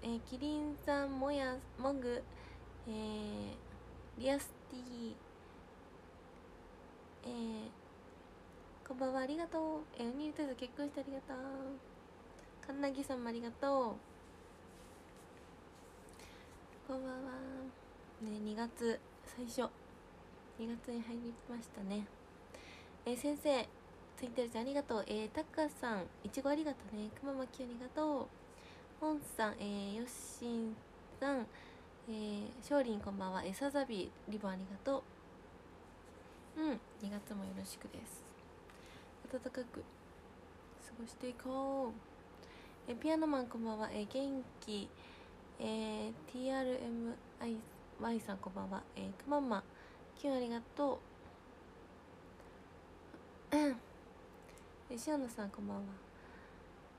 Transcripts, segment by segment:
えー、キリンさんもやもぐえー、リアスティえー、こんばんはありがとう。えー、ウニルトズ結婚してありがとう。かんなぎさんもありがとう。こんばんは。ね2月最初。2月に入りましたね。えー、先生ついてるちゃんありがとう。えー、たかさんいちごありがとうね。くままきありがとう。ポンさんえー、よっしんさんえー、しょうりんこんばんは。えー、さざびリボンありがとう。うん2月もよろしくです。暖かく過ごしていこう。えピアノマンこんばんは。え元気。えー、TRMY さんこんばんは。えくまんま。きゅんありがとう。え塩野さんこんばんは。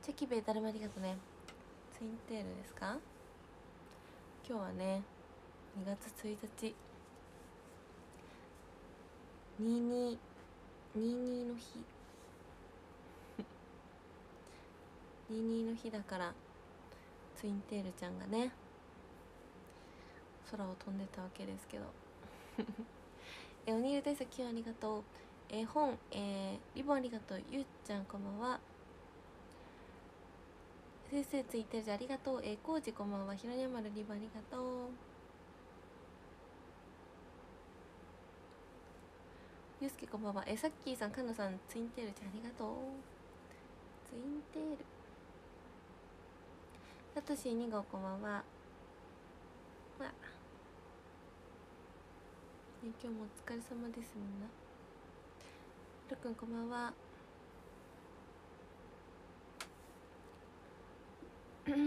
チェキベイだるまありがとうね。ツインテールですか？今日はね2月1日。2222の日。22の日だからツインテールちゃんがね空を飛んでたわけですけど。えおにいる大佐きありがとう。え本えー、リボンありがとう。ゆうちゃんこんばんは。先生ついてるじゃありがとう。えー、こうじこんばんは。ひろにゃまるリボありがとう。ゆうすけこんばんは。えー、さっきーさんかのさんツインテールちゃん。ありがとう。ツインテールさとし2号こんばんは。わね今日もお疲れ様ですみんな。るくんこんばんは。ツイ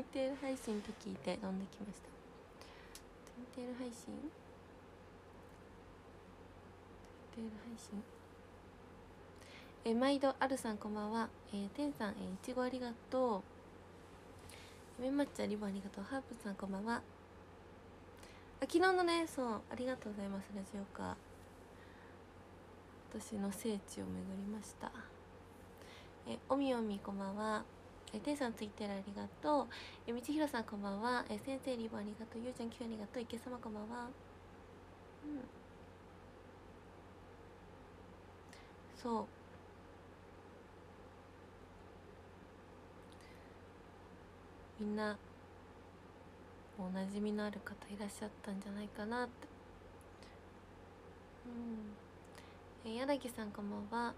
ンテール配信と聞いて飛んできました。ツインテール配信？ツインテール配信。え毎度あるさんこんばんは。えー、てんさんえいちごありがとう。めまっちゃんリボンありがとう。ハープさんこんばんは。あ昨日のねそうありがとうございます。ラジオカ私の聖地を巡りました。えおみおみこんばんは。えてんさんツイッターありがとう。えみちひろさんこんばんは。え先生リボンありがとう。ゆうちゃんきゅうありがとう。いけさまこんばんは。うん。そう。みんなおなじみのある方いらっしゃったんじゃないかなって。うん。え柳さんこんばんは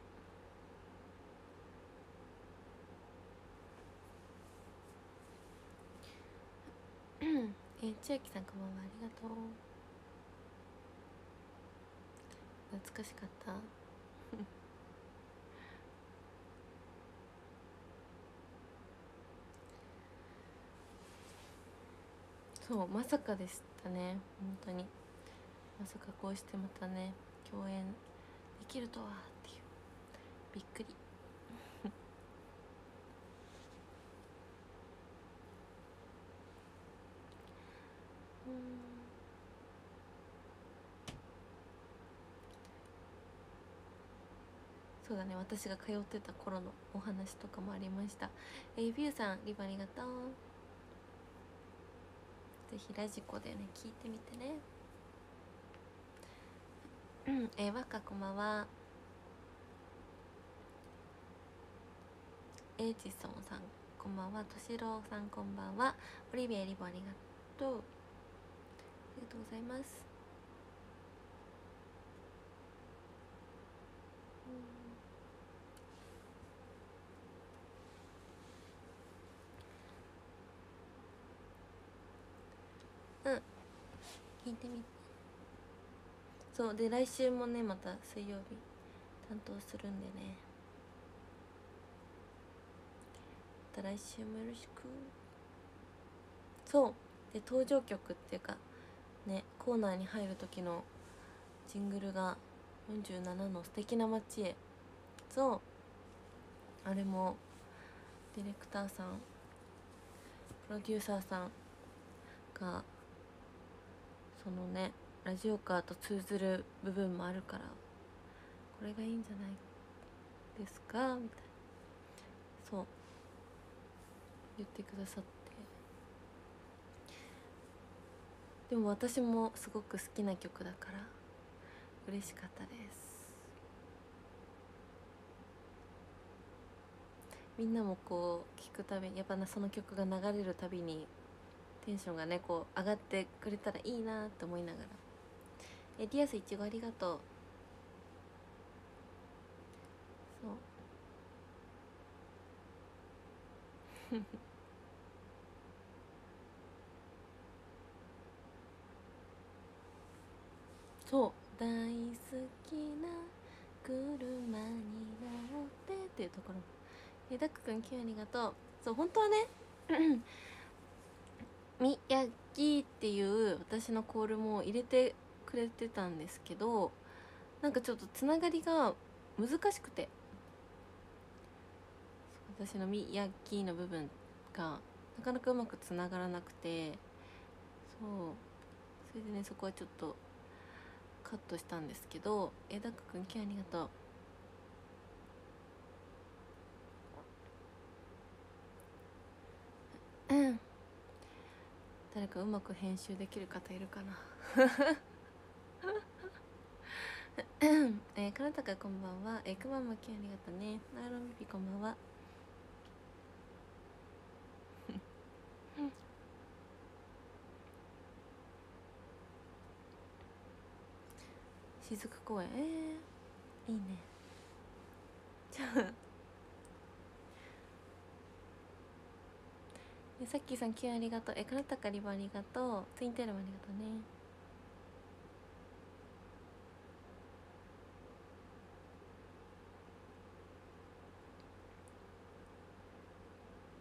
え千秋さんこんばんは。ありがとう。懐かしかった。そうまさかでしたね。本当に。まさかこうしてまたね共演できるとはっていう。びっくり。そうだね。私が通ってた頃のお話とかもありました。えー、ビューさんリバありがとう。ぜひラジコでね聞いてみてね。うん。えー、若こんばんは。エイジソンさんこんばんは。としろうさんこんばんは。オリビアリボありがとう。ありがとうございますうん聞いてみて。そうで来週もねまた水曜日担当するんでね。また来週もよろしく。そう。で登場曲っていうかねコーナーに入る時のジングルが47の素敵な街へ。そう。あれもディレクターさんプロデューサーさんがそのねラジオカーと通ずる部分もあるからこれがいいんじゃないですか？みたいな。そう。言ってくださって。でも私もすごく好きな曲だから嬉しかったです。みんなもこう聴くたびにやっぱなその曲が流れるたびにテンションがねこう上がってくれたらいいなと思いながら。えディアスいちごありがとう。そう。そう。大好きな車に乗ってっていうところ。えダックくんキュンありがとう。そう本当はね みやきっていう私のコールも入れてくれてたんですけどなんかちょっとつながりが難しくて。私の「みやき」の部分がなかなかうまくつながらなくて。そう。それでねそこはちょっとカットしたんですけどえダックくん今日ありがとううん誰かうまく編集できる方いるかな？えー、かなたかこんばんは。えー、くままきありがとうね。ナーロミピこんばんは。雫公園？えー、いいね。じゃあさっきさんキュンありがとう。えかなたかリボありがとう。ツインテールもありがとうね。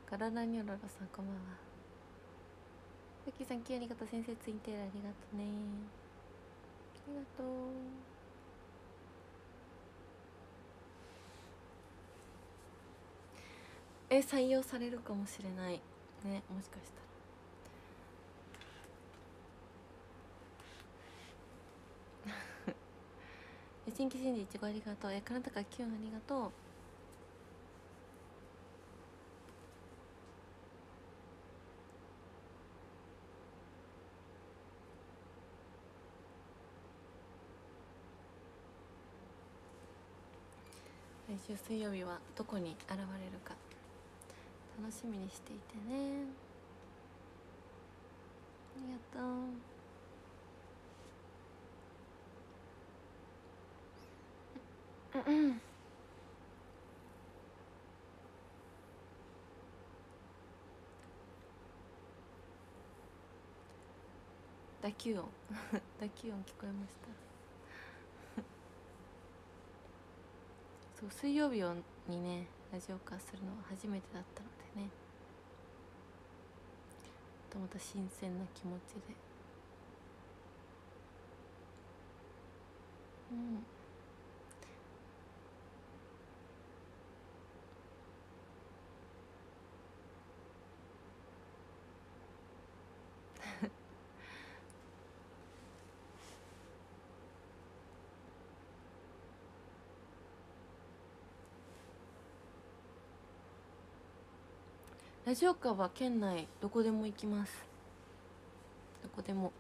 ガララニョロロさんこんばんは。さっきさんキュンありがとう先生ツインテールありがとうね。ありがとう。え採用されるかもしれない。ねもしかしたら。新規新人いちごありがとう。えかなたかキュンありがとう。来週水曜日はどこに現れるか。楽しみにしていてね。ありがとう。うん打球音。打球音聞こえました？そう水曜日にねラジオ化するのは初めてだったのよねまた新鮮な気持ちで。うん。ラジオカは県内どこでも行きますどこでも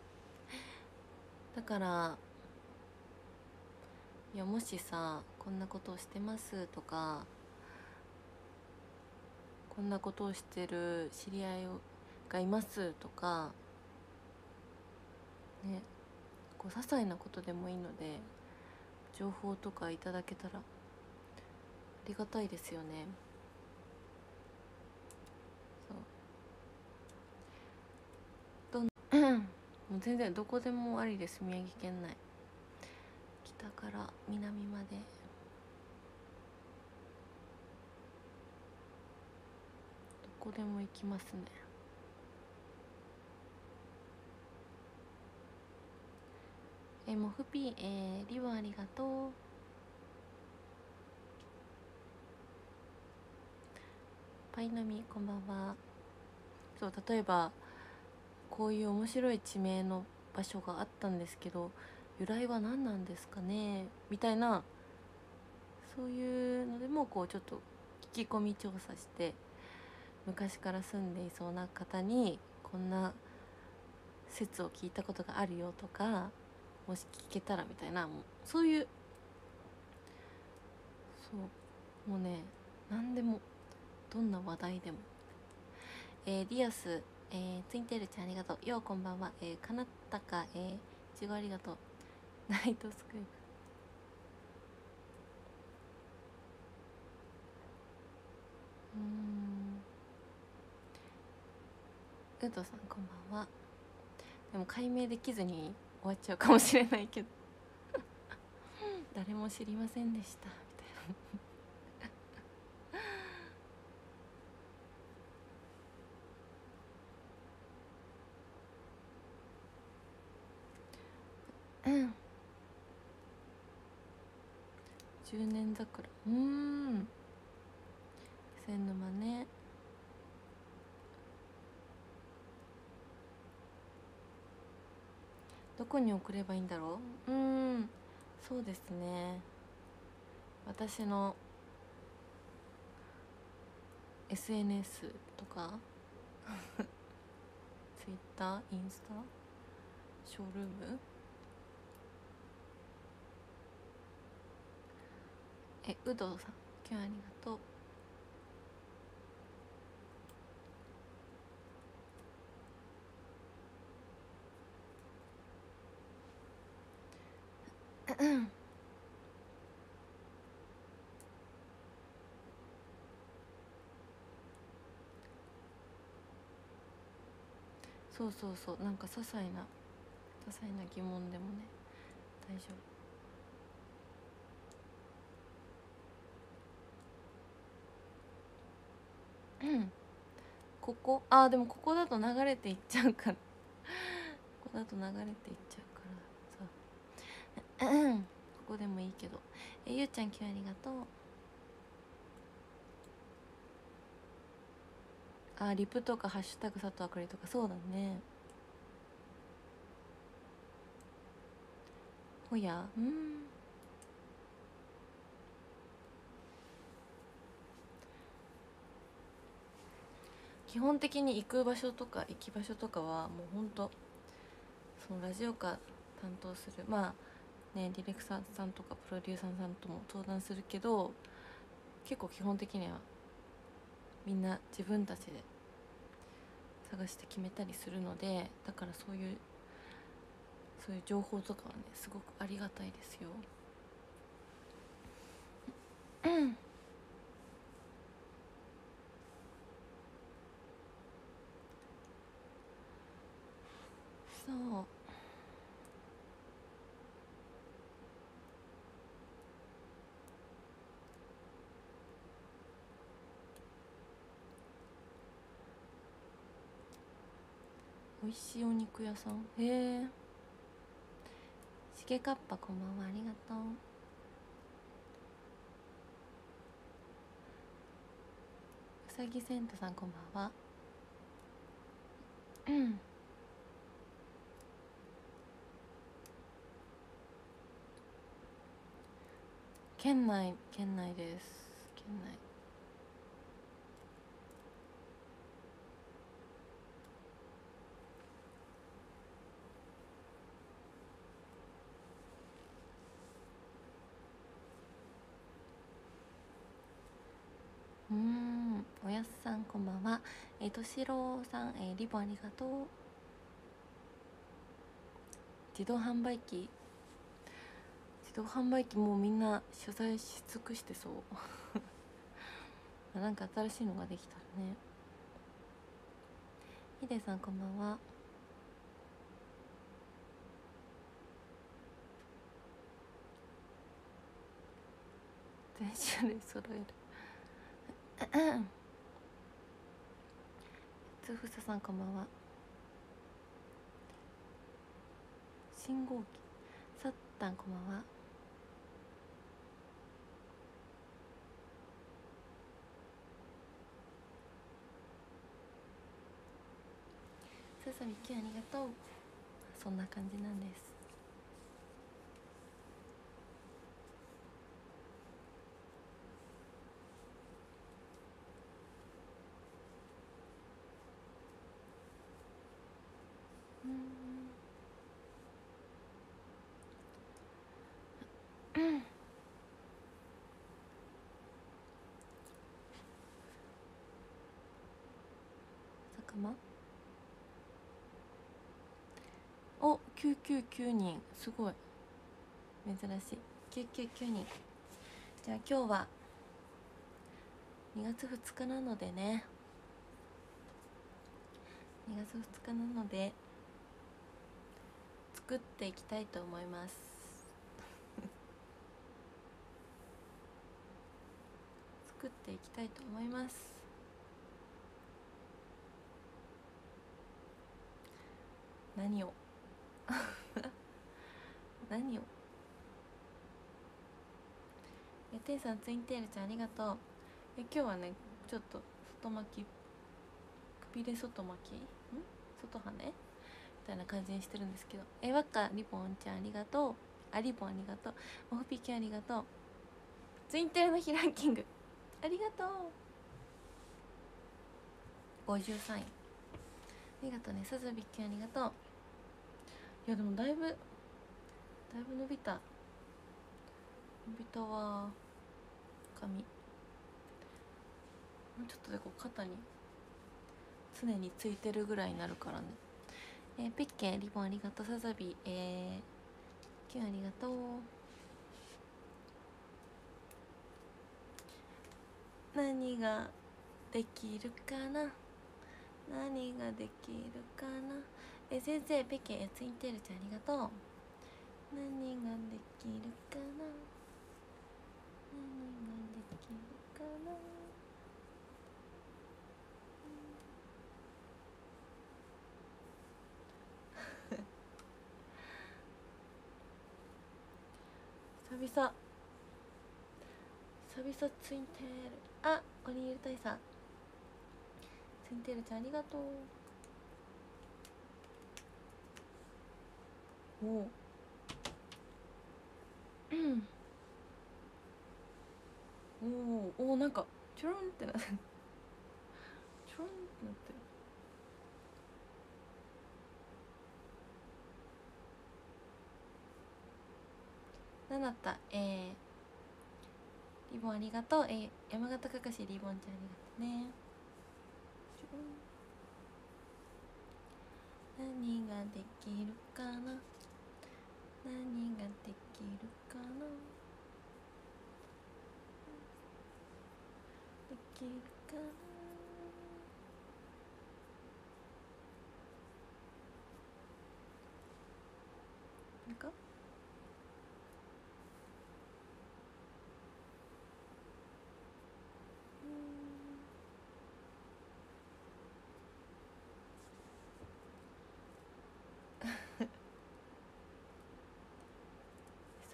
だからいやもしさこんなことをしてますとかこんなことをしてる知り合いがいますとかねこう些細なことでもいいので情報とかいただけたらありがたいですよね。もう全然どこでもありです宮城県内。北から南まで。どこでも行きますね。えもふぴえー、リボンありがとう。パイのみこんばんは。そう例えばこういう面白い地名の場所があったんですけど由来は何なんですかね？みたいなそういうのでもこうちょっと聞き込み調査して昔から住んでいそうな方にこんな説を聞いたことがあるよとかもし聞けたらみたいなもうそういうそうもうね何でもどんな話題でも。えー、ディアス、えー、ツインテールちゃんありがとう。ようこんばんは。えー、かなったかえー、いちごありがとう。ナイトスクープ。うん。うどさんこんばんは。でも解明できずに終わっちゃうかもしれないけど。誰も知りませんでした。みたいな十年桜。うん。気仙沼ね。どこに送ればいいんだろう？うん。そうですね。私の SNS とか。Twitter インスタ？ショールーム？えうどさん今日ありがとう。そうそうそう。なんか些細な些細な疑問でもね大丈夫うんここ？あーでもここだと流れていっちゃうから。ここだと流れていっちゃうう。んここでもいいけど。えゆうちゃん今日ありがとう。あリプとかハッシュタグ佐藤あかりとか。そうだね。ほや？うん。基本的に行く場所とか行き場所とかはもうほんとそのラジオか担当するまあねディレクターさんとかプロデューサーさんとも相談するけど結構基本的にはみんな自分たちで探して決めたりするのでだからそういうそういう情報とかはねすごくありがたいですよ。うんそう美味しいお肉屋さん。へえ。しげかっぱこんばんは。ありがとう。うさぎセントさんこんばんは。うん。県内県内です。県内うんおやすさんこんばんはえー、としろさん、えー、リボンありがとう。自動販売機。自動販売機もうみんな取材し尽くしてそう。なんか新しいのができたらね。ヒデさんこんばんは。全種類揃える。つふささんこんばんは。信号機。さったんこんばんは。ささみきありがとう。そんな感じなんです。坂間？お999人。すごい。珍しい。999人。じゃあ今日は2月2日なのでね。2月2日なので作っていきたいと思います。ていきたいと思います。何を？何を？えてんさんツインテールちゃんありがとう。え今日はねちょっと外巻きくびれ外巻き？ん？外羽みたいな感じにしてるんですけど。えわっかリボンちゃんありがとう。あリボンありがとう。モフピキありがとう。ツインテールの日ランキング。ありがとう。53位ありがとうね。さずびっきありがとう。いやでもだいぶだいぶ伸びた。伸びたわ髪。もうちょっとでこう肩に常についてるぐらいになるからね。えー、ピッケリボンありがとう。さざびえー、キュンありがとう。何ができるかな？何ができるかな？え先生ペケツインテールちゃんありがとう。何ができるかな？何ができるかな？久々。久々ツインテール。あオニール大佐ツインテールちゃんありがとう。おおう。おおなんかチョロンってなってる。チョロンってなってる。何だった？えー、リボンありがとう。えー、山形かかしリボンちゃんありがとうね。何ができるかな？何ができるかな？できるかななんか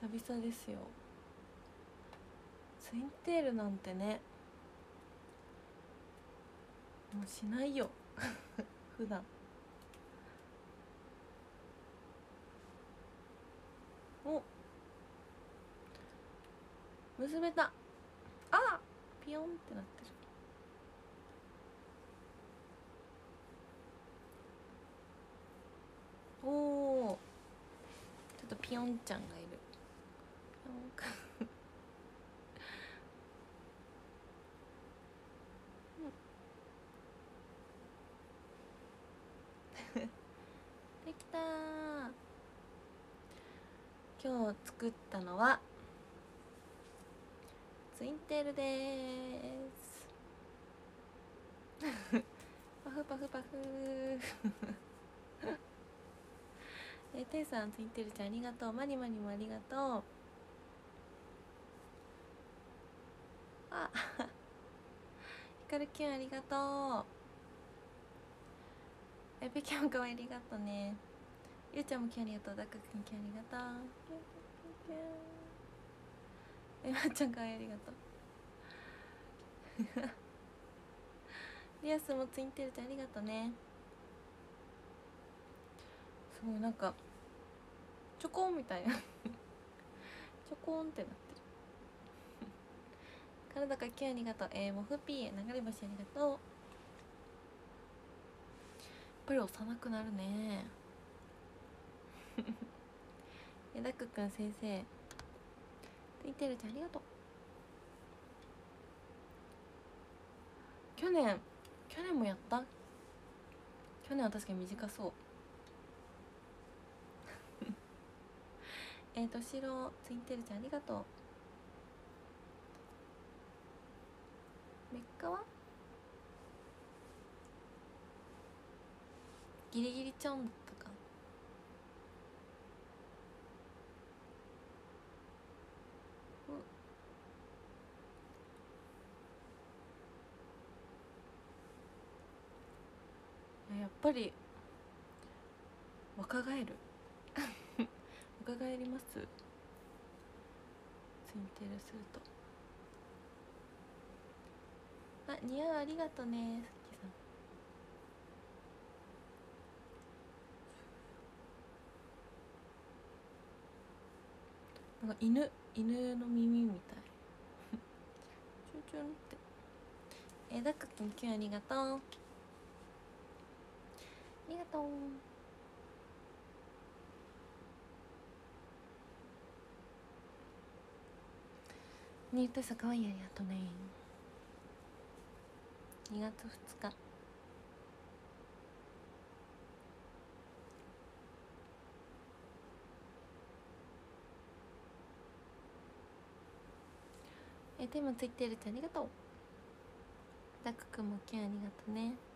久々ですよ。ツインテールなんてねもうしないよ。普段。お。結べた。あピヨンってなってる。おおちょっとピヨンちゃんがいるできた今日作ったのはツインテールです。パフパフパフ。えていさんツインテールちゃんありがとう。マリマリもありがとう。あひかるきゅんありがとう。えぺきょんかわいありがとうね。ゆうちゃんもきゅんありがとう。だっかくんきゅんありがとう。えまちゃんかわいありがとう。リアスもツインテールちゃんありがとうね。すごいなんかチョコンみたいな。チョコンってなってる。体かきゅんありがとう。えー、もふぴー流れ星ありがとう。やっぱり幼くなるね。えだくくん先生。ツインテールちゃん。ありがとう。去年去年もやった？去年は確かに短そう。えっとしろツインテールちゃん。ありがとう。メッカは？ギリギリちゃんだったかうんやっぱり若返る。若返ります？ツインテールすると。あ似合うありがとねさっきさん。なんか犬犬の耳みたい。チュンチュンって。えダックくん今日ありがとう。りがとう。ねえさかわいいありがとうね。2月2日。えテーマついてるってありがとう。ダックくんも今日ありがとうね。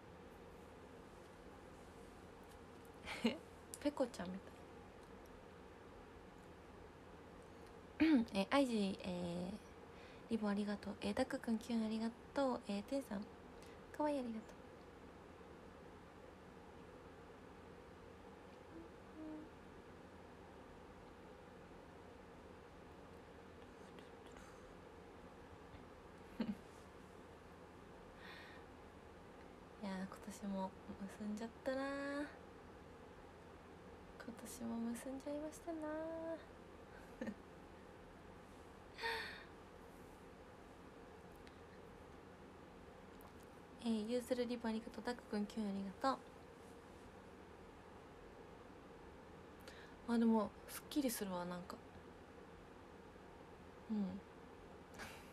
ペコちゃんみたい。えアイジえーリボありがとう。えー、ダックくんキュンありがとう。えー、テンさん。かわいいありがとう。いや今年も結んじゃったな今年も結んじゃいましたな。えー、ユーズルリボンありがとうダックくんキュンありがとう。あでもすっきりするわなんか。うん。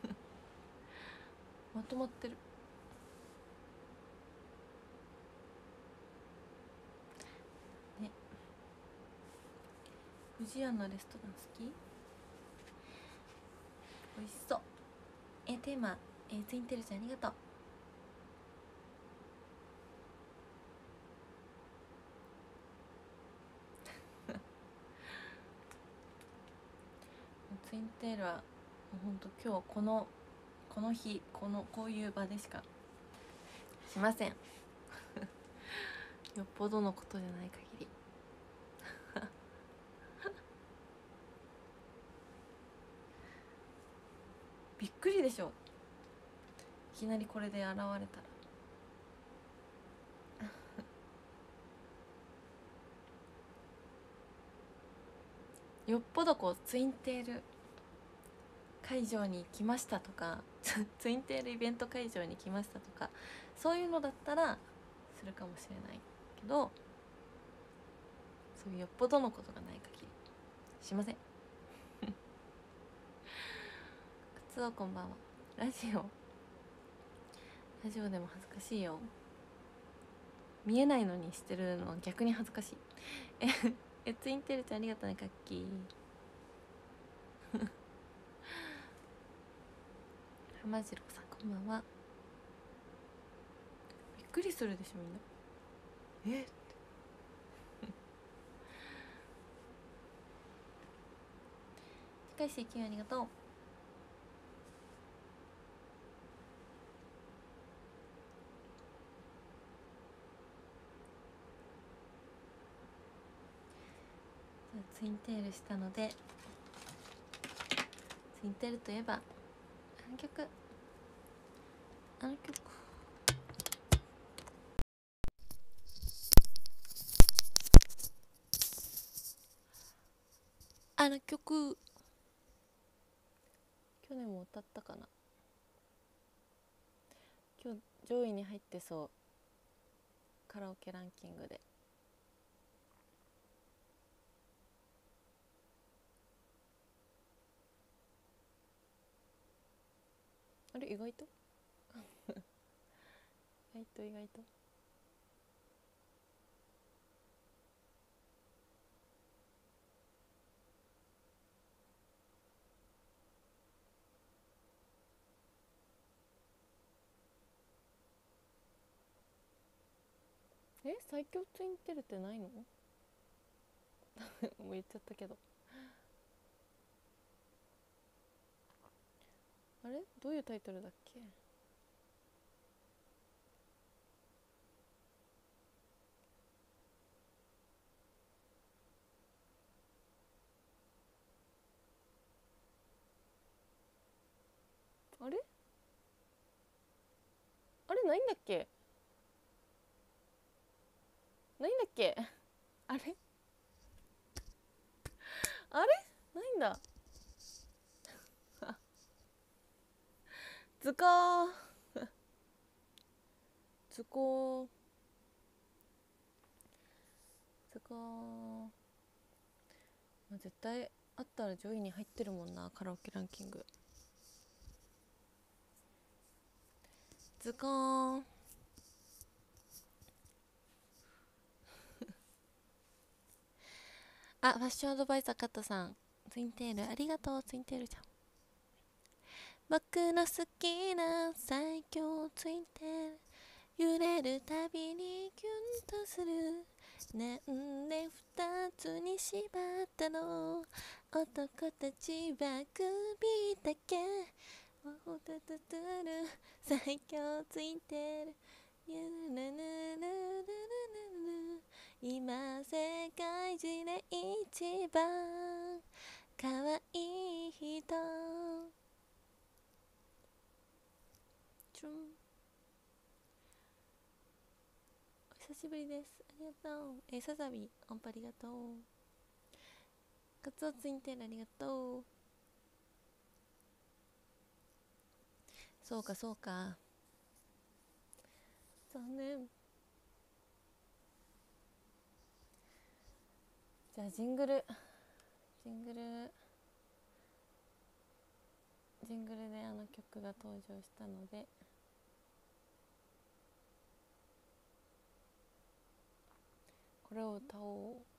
まとまってる。富士屋のレストラン好き？美味しそう。えテーマえツインテールちゃんありがとう。ツインテールはもうほんと今日このこの日このこういう場でしかしません。よっぽどのことじゃない限りびっくりでしょ。いきなりこれで現れたら。よっぽどこうツインテール会場に来ましたとか ツインテールイベント会場に来ましたとかそういうのだったらするかもしれないけどそういうよっぽどのことがない限りしません。靴をこんばんは。ラジオ。ラジオでも恥ずかしいよ。見えないのにしてるのは逆に恥ずかしい。ええツインテールちゃんありがとうねカッキー。浜次郎さんこんばんは。びっくりするでしょみんな。え？っ世界水球ありがとうツインテールしたのでツインテールといえばあの曲。あの曲。あの曲。去年も歌ったかな。今日上位に入ってそう。カラオケランキングで。れ意外と？意外と意外と。え最強ツインテールってないの？もう言っちゃったけどあれ？どういうタイトルだっけ？あれ？あれないんだっけ？ないんだっけ？あれ？あれ？ないんだ。図工図工図工絶対あったら上位に入ってるもんなカラオケランキング。図工 あファッションアドバイザーカットさん。ツインテール。ありがとうツインテールちゃん。僕の好きな最強ツインテール揺れるたびにキュンとする。なんで二つに縛ったの男たちは首だけおたたたる最強ツインテールゆるるるるるるる今世界中で一番可愛い人チュンお久しぶりです。ありがとう。えさざび音符ありがとう。カツオツインテールありがとう。そうかそうか。残念。じゃあジングル。ジングル。ジングルであの曲が登場したので。これ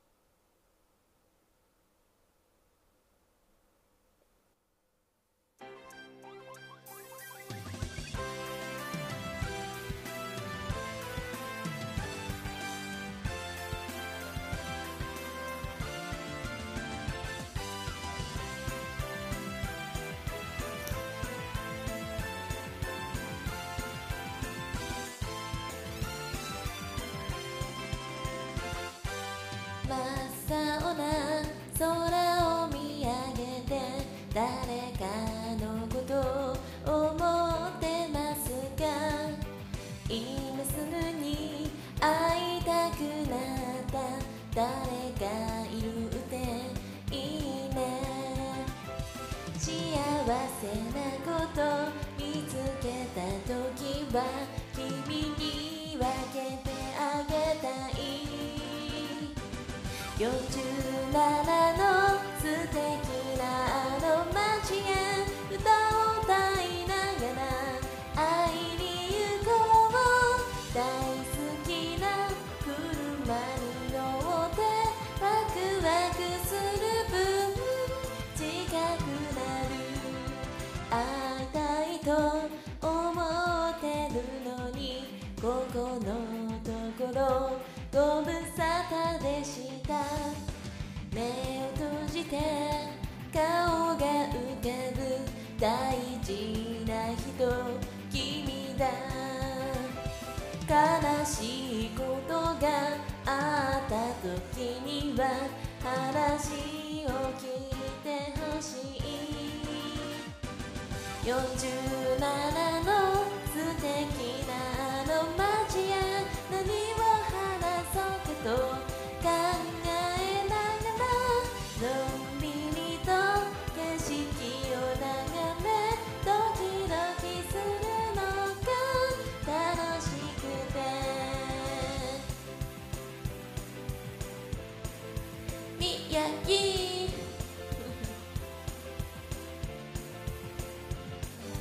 宮城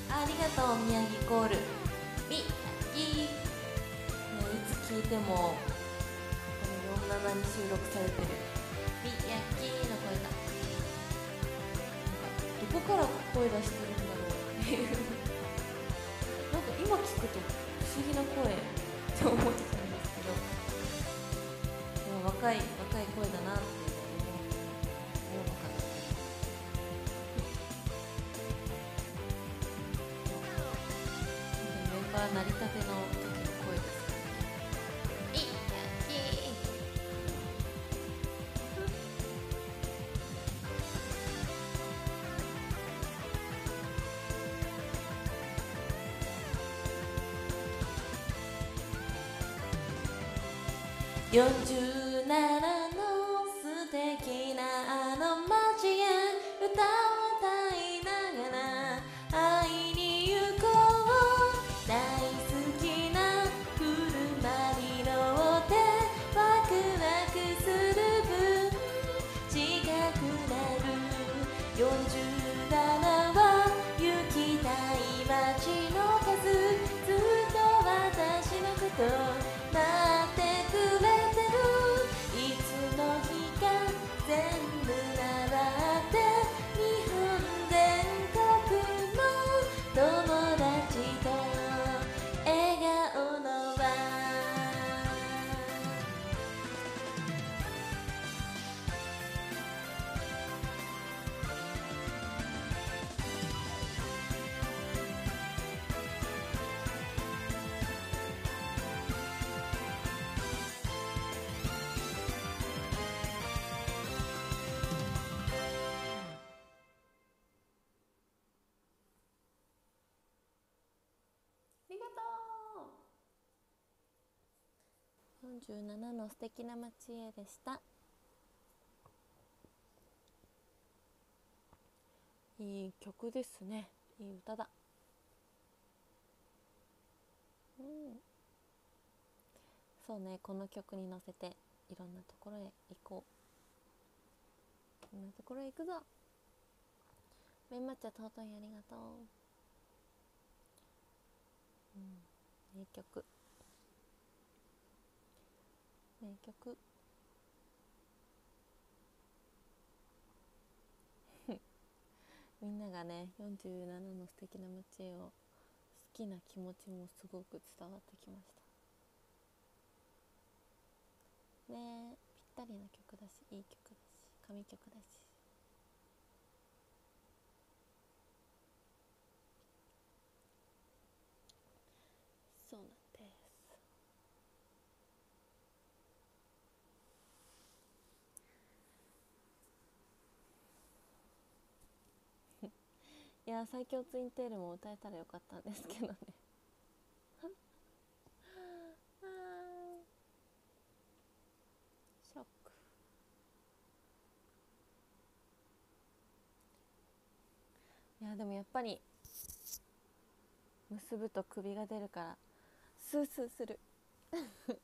ありがとう宮城コール。みぎ、ね、いつ聞いてもこの47に収録されてる。みやきの声がどこから声出してるんだろう。っていうなんか今聞くと不思議な声って思っちゃうんですけど。でも若い40 47の素敵な街へでした。いい曲ですね。いい歌だ。うん。そうねこの曲に乗せていろんなところへ行こう。いろんなところへ行くぞ。メンマッチャ尊いありがとう。うん、名曲。名曲。みんながね47の素敵な街へを好きな気持ちもすごく伝わってきました。ねぴったりな曲だしいい曲だし神曲だしそうなんですいや最強ツインテールも歌えたらよかったんですけどね。ショック。いやでもやっぱり結ぶと首が出るからスースーする。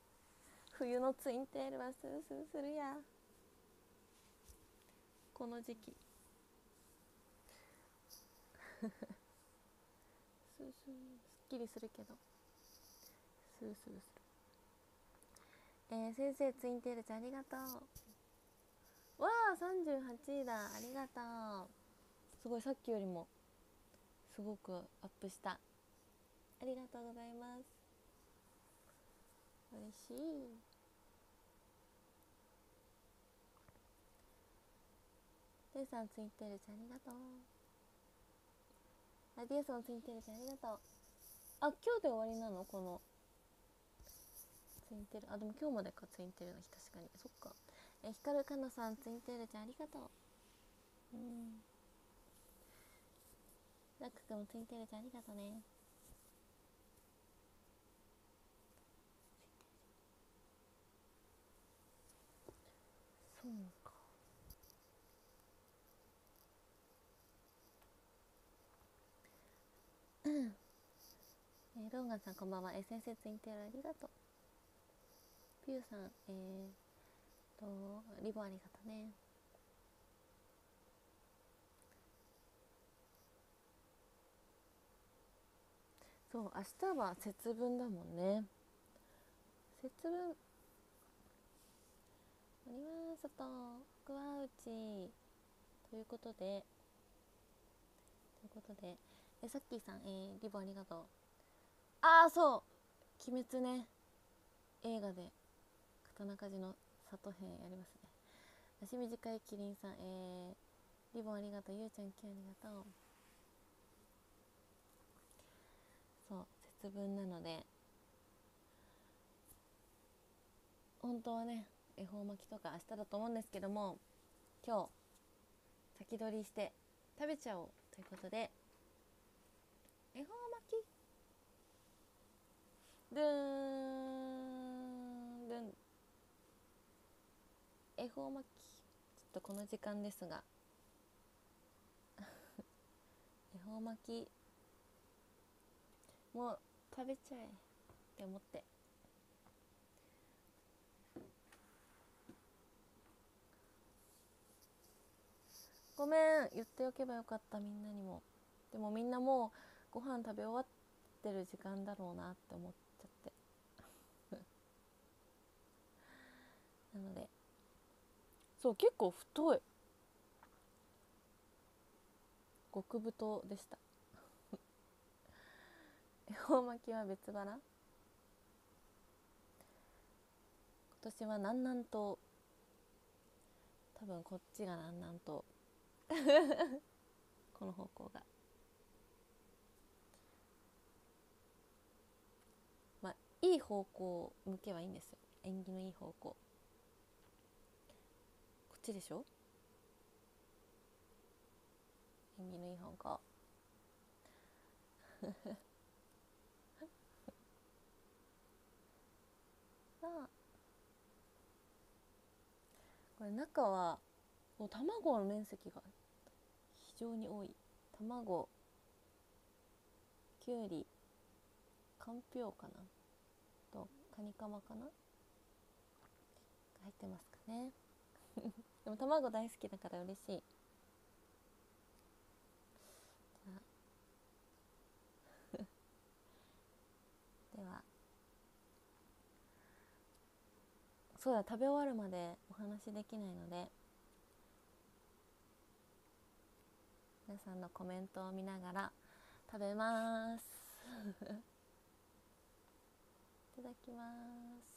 冬のツインテールはスースーするや。この時期。スースーすっきりするけど。スースーする。えー、先生ツインテールちゃんありがとう。わあ38位だ。ありがとう。すごいさっきよりもすごくアップした。ありがとうございます。嬉しい。てさんツインテールちゃんありがとう。ラディエソンツインテールちゃんありがとう。あ今日で終わりなの？この。ツインテール？あでも今日までかツインテールの日。確かに。そっか。えひかるかなさんツインテールちゃんありがとう。うん。ラックくんもツインテールちゃんありがとうね。そう。えー、ロンガンさんこんばんは。えー、先生ツインテールありがとう。ピューさん、えー、と、リボンありがとうね。そう明日は節分だもんね節分森は外福は内ということでということでえさっきさん、えー、リボありがとう。ああそう。鬼滅ね。映画で。刀鍛冶の里編やりますね。足短いキリンさんえー、リボンありがとう。ゆうちゃんきゅうありがとう。そう節分なので。本当はね恵方巻きとか明日だと思うんですけども今日先取りして食べちゃおうということで恵方巻き？ドゥーン恵方巻き。ちょっとこの時間ですが。恵方巻き。もう食べちゃえ。って思って。ごめん。言っておけばよかった。みんなにも。でもみんなもうご飯食べ終わってる時間だろうなって思っちゃって。なので。そう結構太い。極太でした。恵方巻きは別腹今年は南南東多分こっちが南南東 この方向がまあいい方向向けばいいんですよ。縁起のいい方向。こっちでしょ？縁起のいい方向。さ あこれ中はもう卵の面積が非常に多い。卵きゅうりかんぴょうかな。カニカマかな？入ってますかね。でも卵大好きだから嬉しい。では。そうだ食べ終わるまでお話できないので。皆さんのコメントを見ながら食べます。ただきます。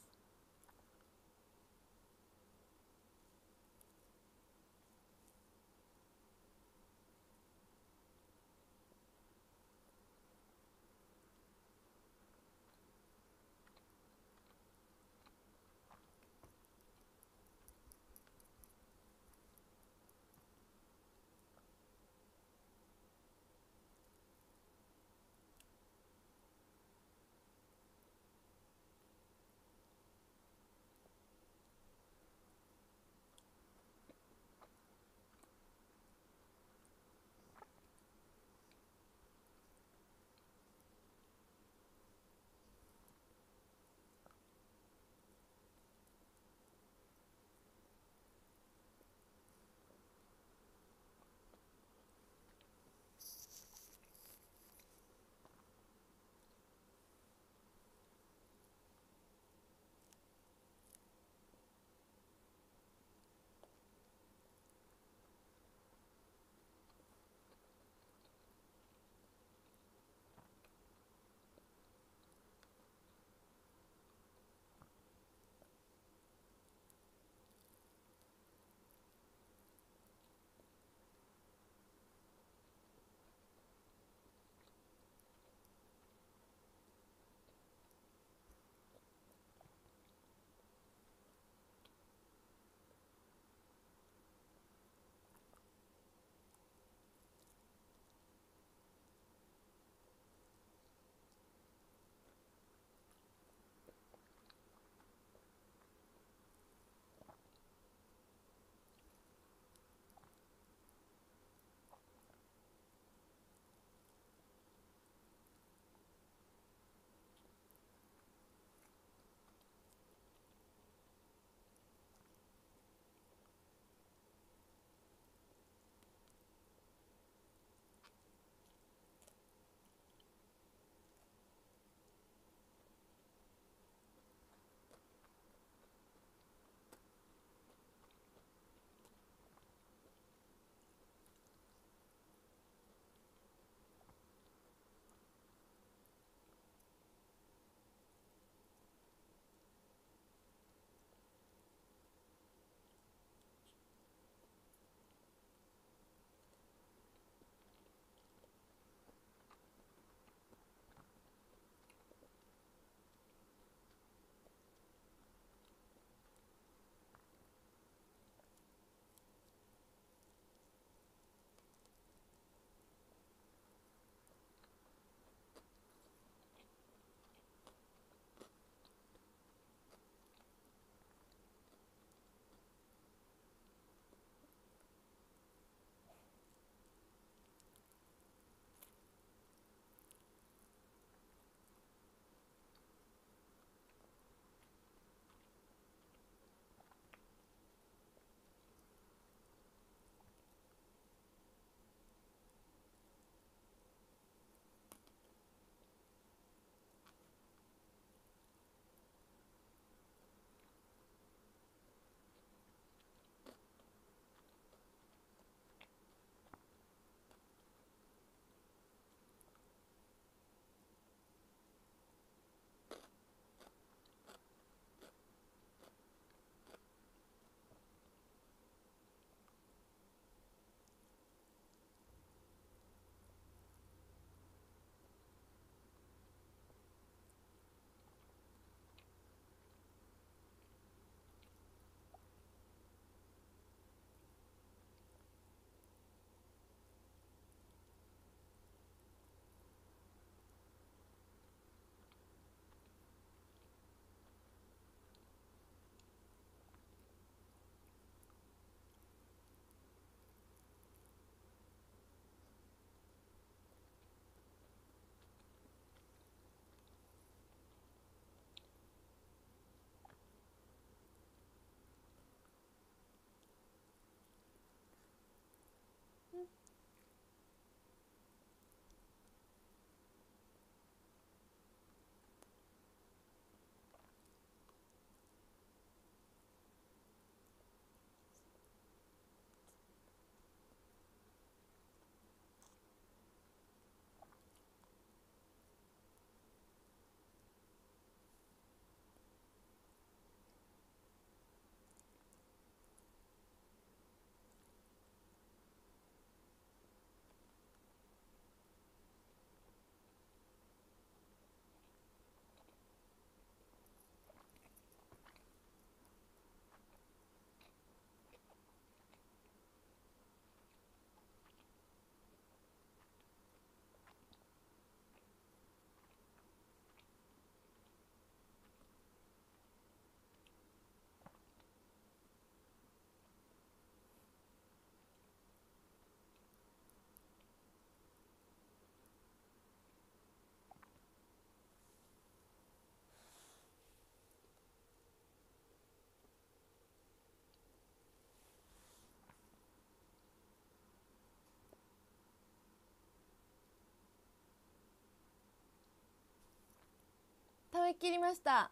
食べきりました。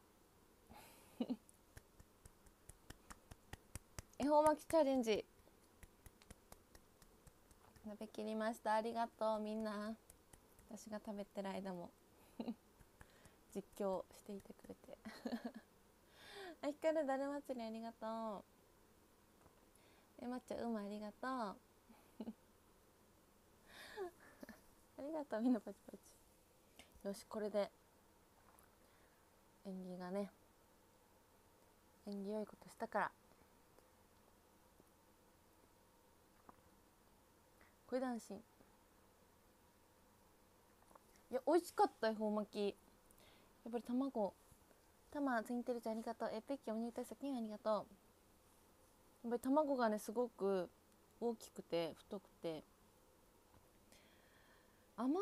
恵方巻きチャレンジ。食べきりました。ありがとうみんな。私が食べてる間も。実況していてくれて。あひかるだる祭りありがとう。えまっちゃんうまありがとう。ありがとうみんなパチパチ。よしこれで。縁起がね縁起良いことしたから。これ男子。いや美味しかった恵方巻き。やっぱり卵。たまついてるちゃんありがとう。えペッキーお入隊先にありがとう。やっぱり卵がねすごく大きくて太くて。甘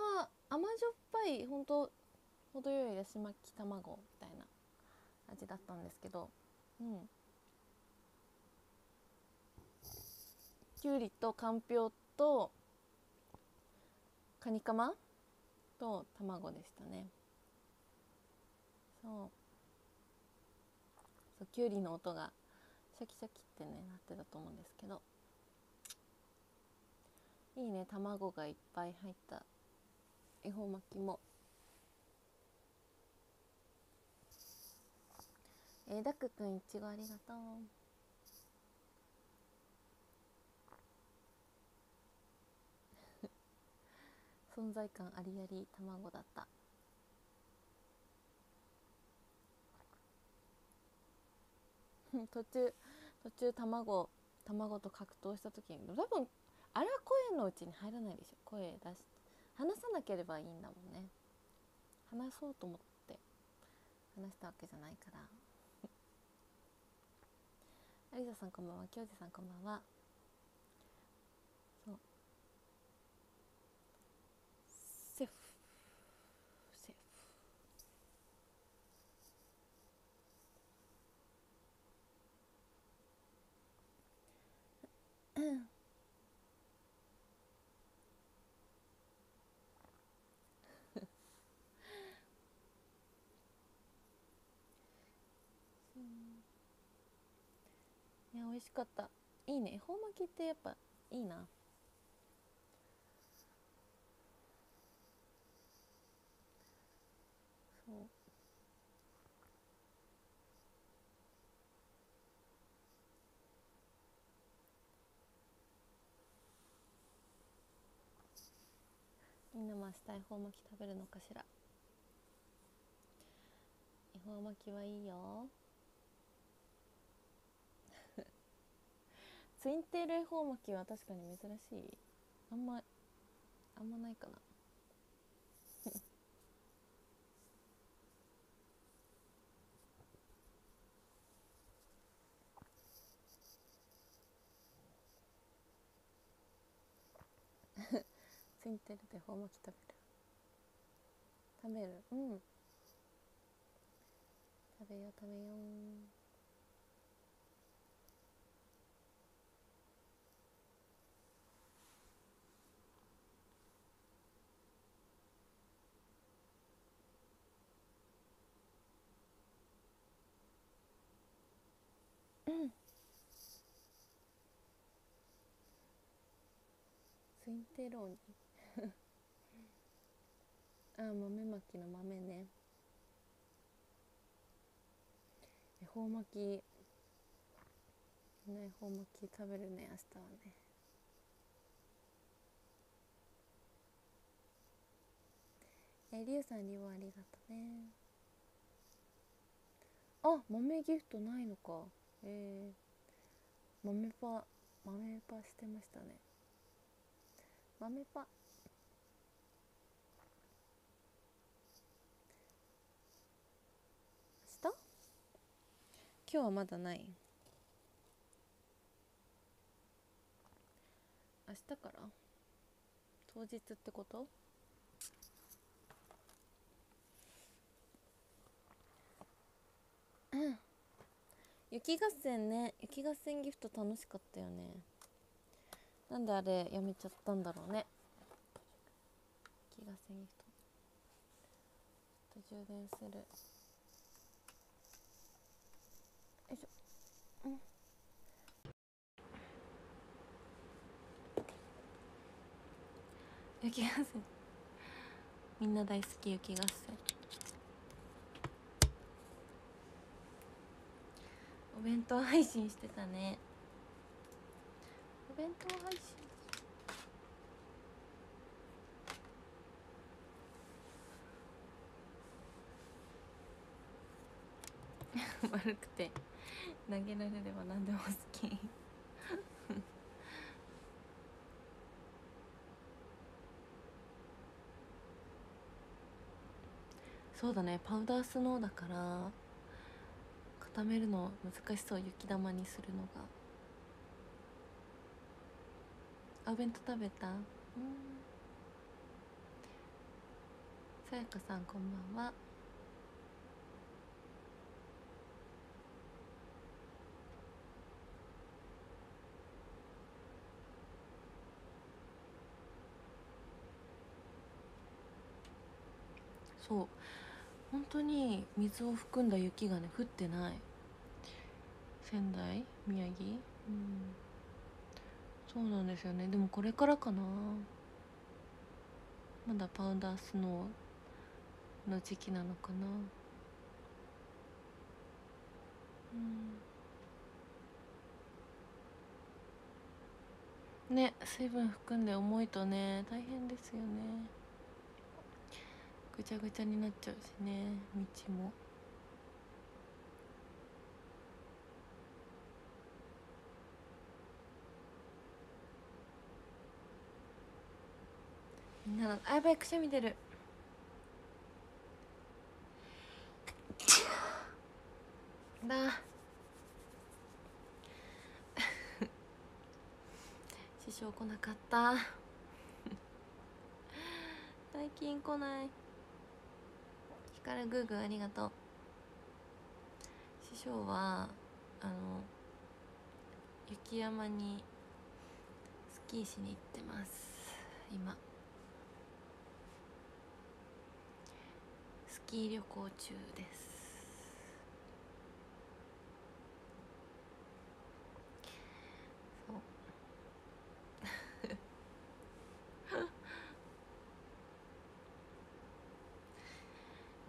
甘じょっぱいほんと程よいだし巻き卵みたいな。味だったんですけどうん。きゅうりとかんぴょうとカニカマと卵でしたね。そう。そうきゅうりの音がシャキシャキってねなってたと思うんですけど。いいね卵がいっぱい入った恵方巻きも。えー、ダックくんいちごありがとう。存在感ありあり卵だった。途中途中卵卵と格闘した時に多分あれは声のうちに入らないでしょ。声出し話さなければいいんだもんね。話そうと思って話したわけじゃないから。アリサさんこんばんは。京子さんこんばんは。そう。セフ。セフ。うんいや美味しかった。いいね。恵方巻きってやっぱいいな。そう。みんなも明日恵方巻き食べるのかしら。恵方巻きはいいよ。ツインテール恵方巻きは確かに珍しい。あんまあんまないかな。ツインテール恵方巻き食べる。食べる。うん。食べよう食べようツイテロ ーニああ豆まきの豆ね。恵方巻き。ね恵方巻き食べるね明日はね。えりゅうさんリボンありがとね。あ豆ギフトないのか。えー、豆パ豆パしてましたね。豆パ明日？今日はまだない。明日から？当日ってこと？うん。雪合戦ね。雪合戦ギフト楽しかったよねなんであれやめちゃったんだろうね。気がせん人。と充電する。よいしょ。うん。雪合戦みんな大好き雪合戦お弁当配信してたね。お弁当配信。悪くて投げられれば何でも好き。そうだねパウダースノーだから固めるの難しそう雪玉にするのがあお弁当食べた？うん。さやかさんこんばんは。そう。本当に水を含んだ雪がね降ってない。仙台？宮城？うん。そうなんですよね。でもこれからかな。まだパウダースノーの時期なのかな。うん。ね水分含んで重いとね大変ですよね。ぐちゃぐちゃになっちゃうしね道も。みんなのあやばいくしゃみ出る。だ。師匠来なかった。最近来ない。光グーグーありがとう。師匠はあの雪山にスキーしに行ってます。今。キー旅行中です。そう。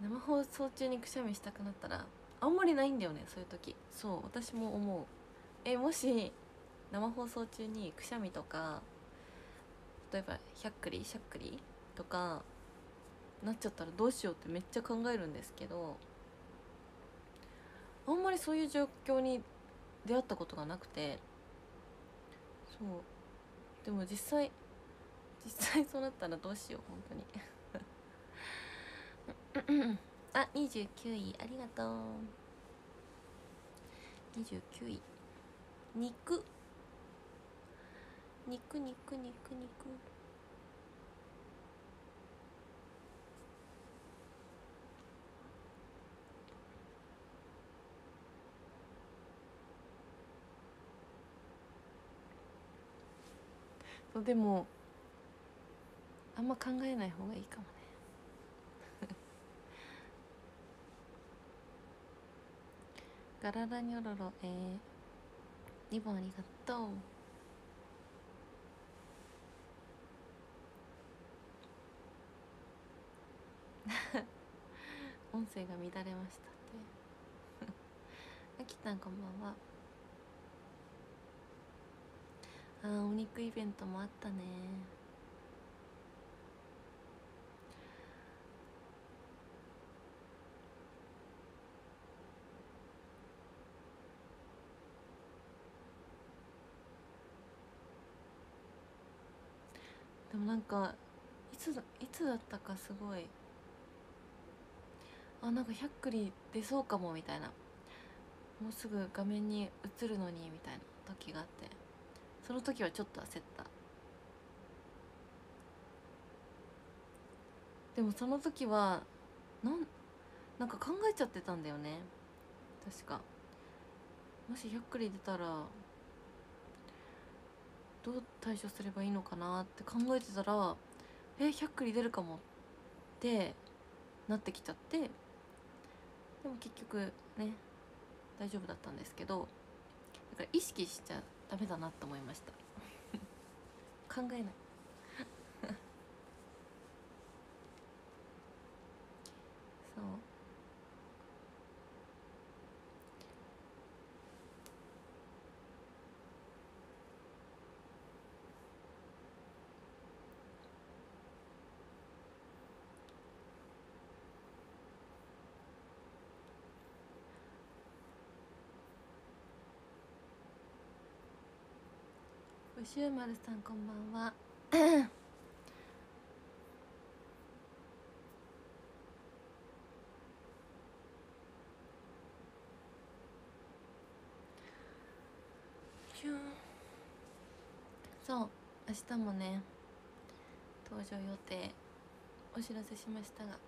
生放送中にくしゃみしたくなったらあんまりないんだよねそういう時。そう私も思う。えもし生放送中にくしゃみとか例えばしゃっくりしゃっくりとかなっちゃったらどうしようってめっちゃ考えるんですけどあんまりそういう状況に出会ったことがなくてそう。でも実際実際そうなったらどうしよう本当に。あ29位。ありがとう。29位。肉。肉肉肉肉。そうでもあんま考えない方がいいかもね。ガララニョロロえー、2本ありがとう。音声が乱れましたって あきたんこんばんは。あお肉イベントもあったね。でもなんかいつだいつだったかすごい。あなんか100クリ出そうかもみたいな。もうすぐ画面に映るのにみたいな時があって。その時はちょっと焦った。でもその時はなんなんか考えちゃってたんだよね。確か。もし100クリ出たらどう対処すればいいのかなって考えてたらえ100クリ出るかもってなってきちゃって。でも結局ね大丈夫だったんですけどだから意識しちゃダメだなと思いました。考えないごしゅうまるさんこんばんは。そう明日もね登場予定お知らせしましたが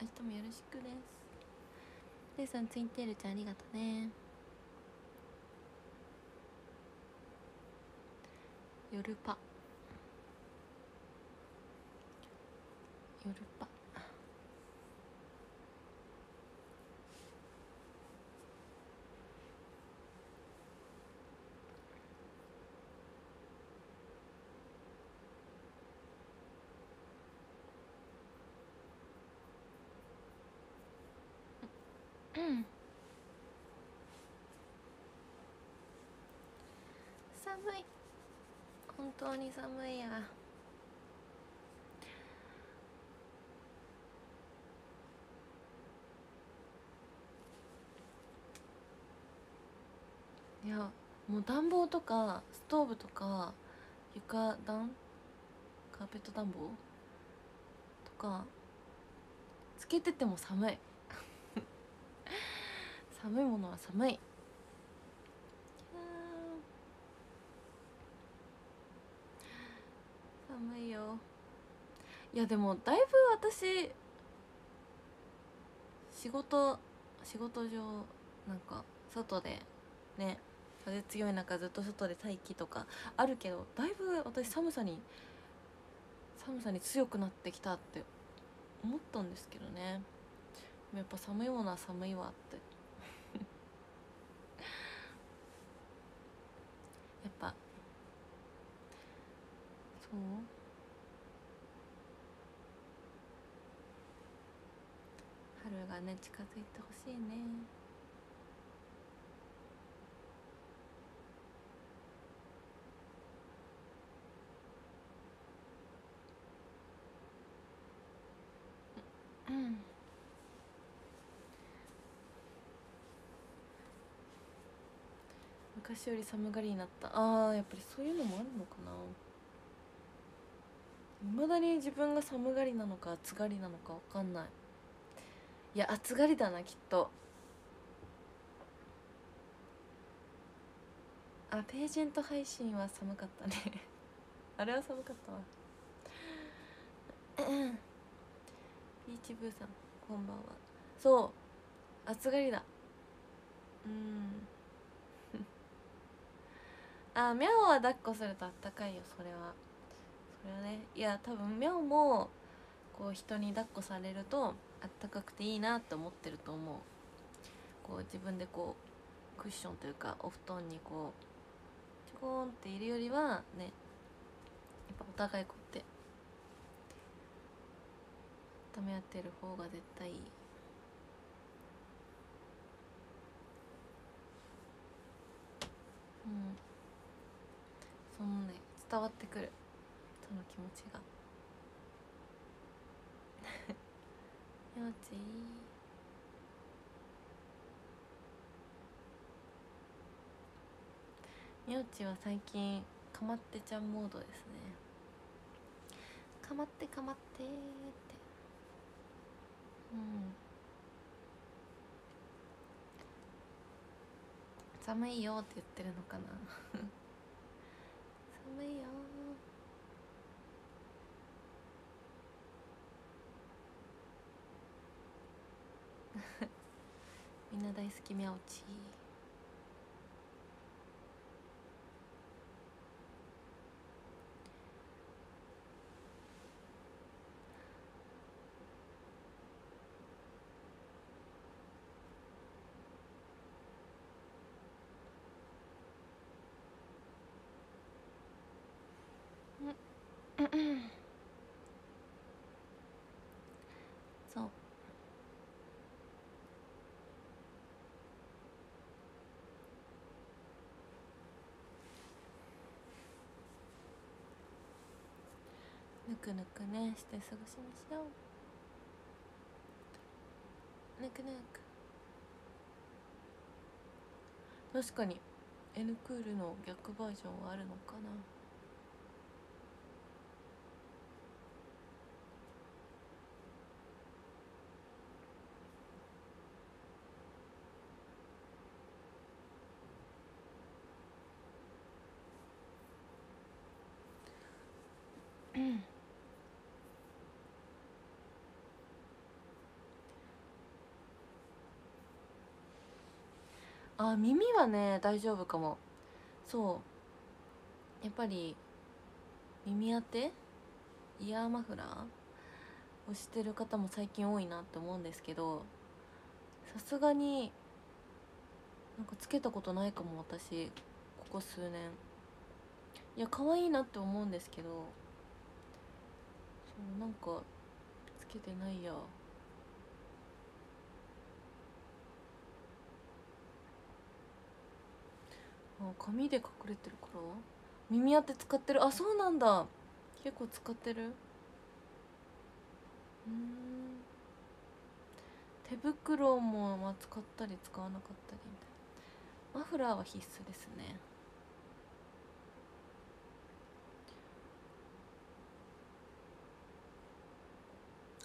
明日もよろしくです。レイさんツインテールちゃんありがとうね。夜パ。夜パ。うん。寒い本当に寒いや。いやもう暖房とかストーブとか床暖カーペット暖房？とかつけてても寒い。寒いものは寒い寒いよいやでもだいぶ私仕事仕事上なんか外でね風強い中ずっと外で待機とかあるけどだいぶ私寒さに寒さに強くなってきたって思ったんですけどね。やっぱ寒いものは寒いわって。やっぱそう？春がね近づいてほしいね。うん。昔より寒がりになった。あーやっぱりそういうのもあるのかな。いまだに自分が寒がりなのか暑がりなのか分かんない。いや暑がりだなきっと。あページェント配信は寒かったね。あれは寒かったわ。ピーチブーさんこんばんは。そう。暑がりだ。うん。あミャオは抱っこするとあったかいよそれは。それはね。いや多分ミャオもこう人に抱っこされるとあったかくていいなって思ってると思う。こう自分でこうクッションというかお布団にこうちょこんっているよりはねやっぱお互いこうやって温め合ってる方が絶対いい。うん。そのね伝わってくる。その気持ちが。よちみょうちは最近かまってちゃんモードですね。かまってかまってって。うん。寒いよって言ってるのかな。寒いよみんな大好きみゃおち。そうぬくぬくねして過ごしましょう。ぬくぬく。確かに N クールの逆バージョンはあるのかな。あ耳はね大丈夫かも。そう。やっぱり耳当て？イヤーマフラー？をしてる方も最近多いなって思うんですけどさすがになんかつけたことないかも私。ここ数年。いや可愛いなって思うんですけどそうなんかつけてないや。あ髪で隠れてるから？耳当て使ってる？あそうなんだ。結構使ってる？うん。手袋もまあ使ったり使わなかったりみたいな。マフラーは必須ですね。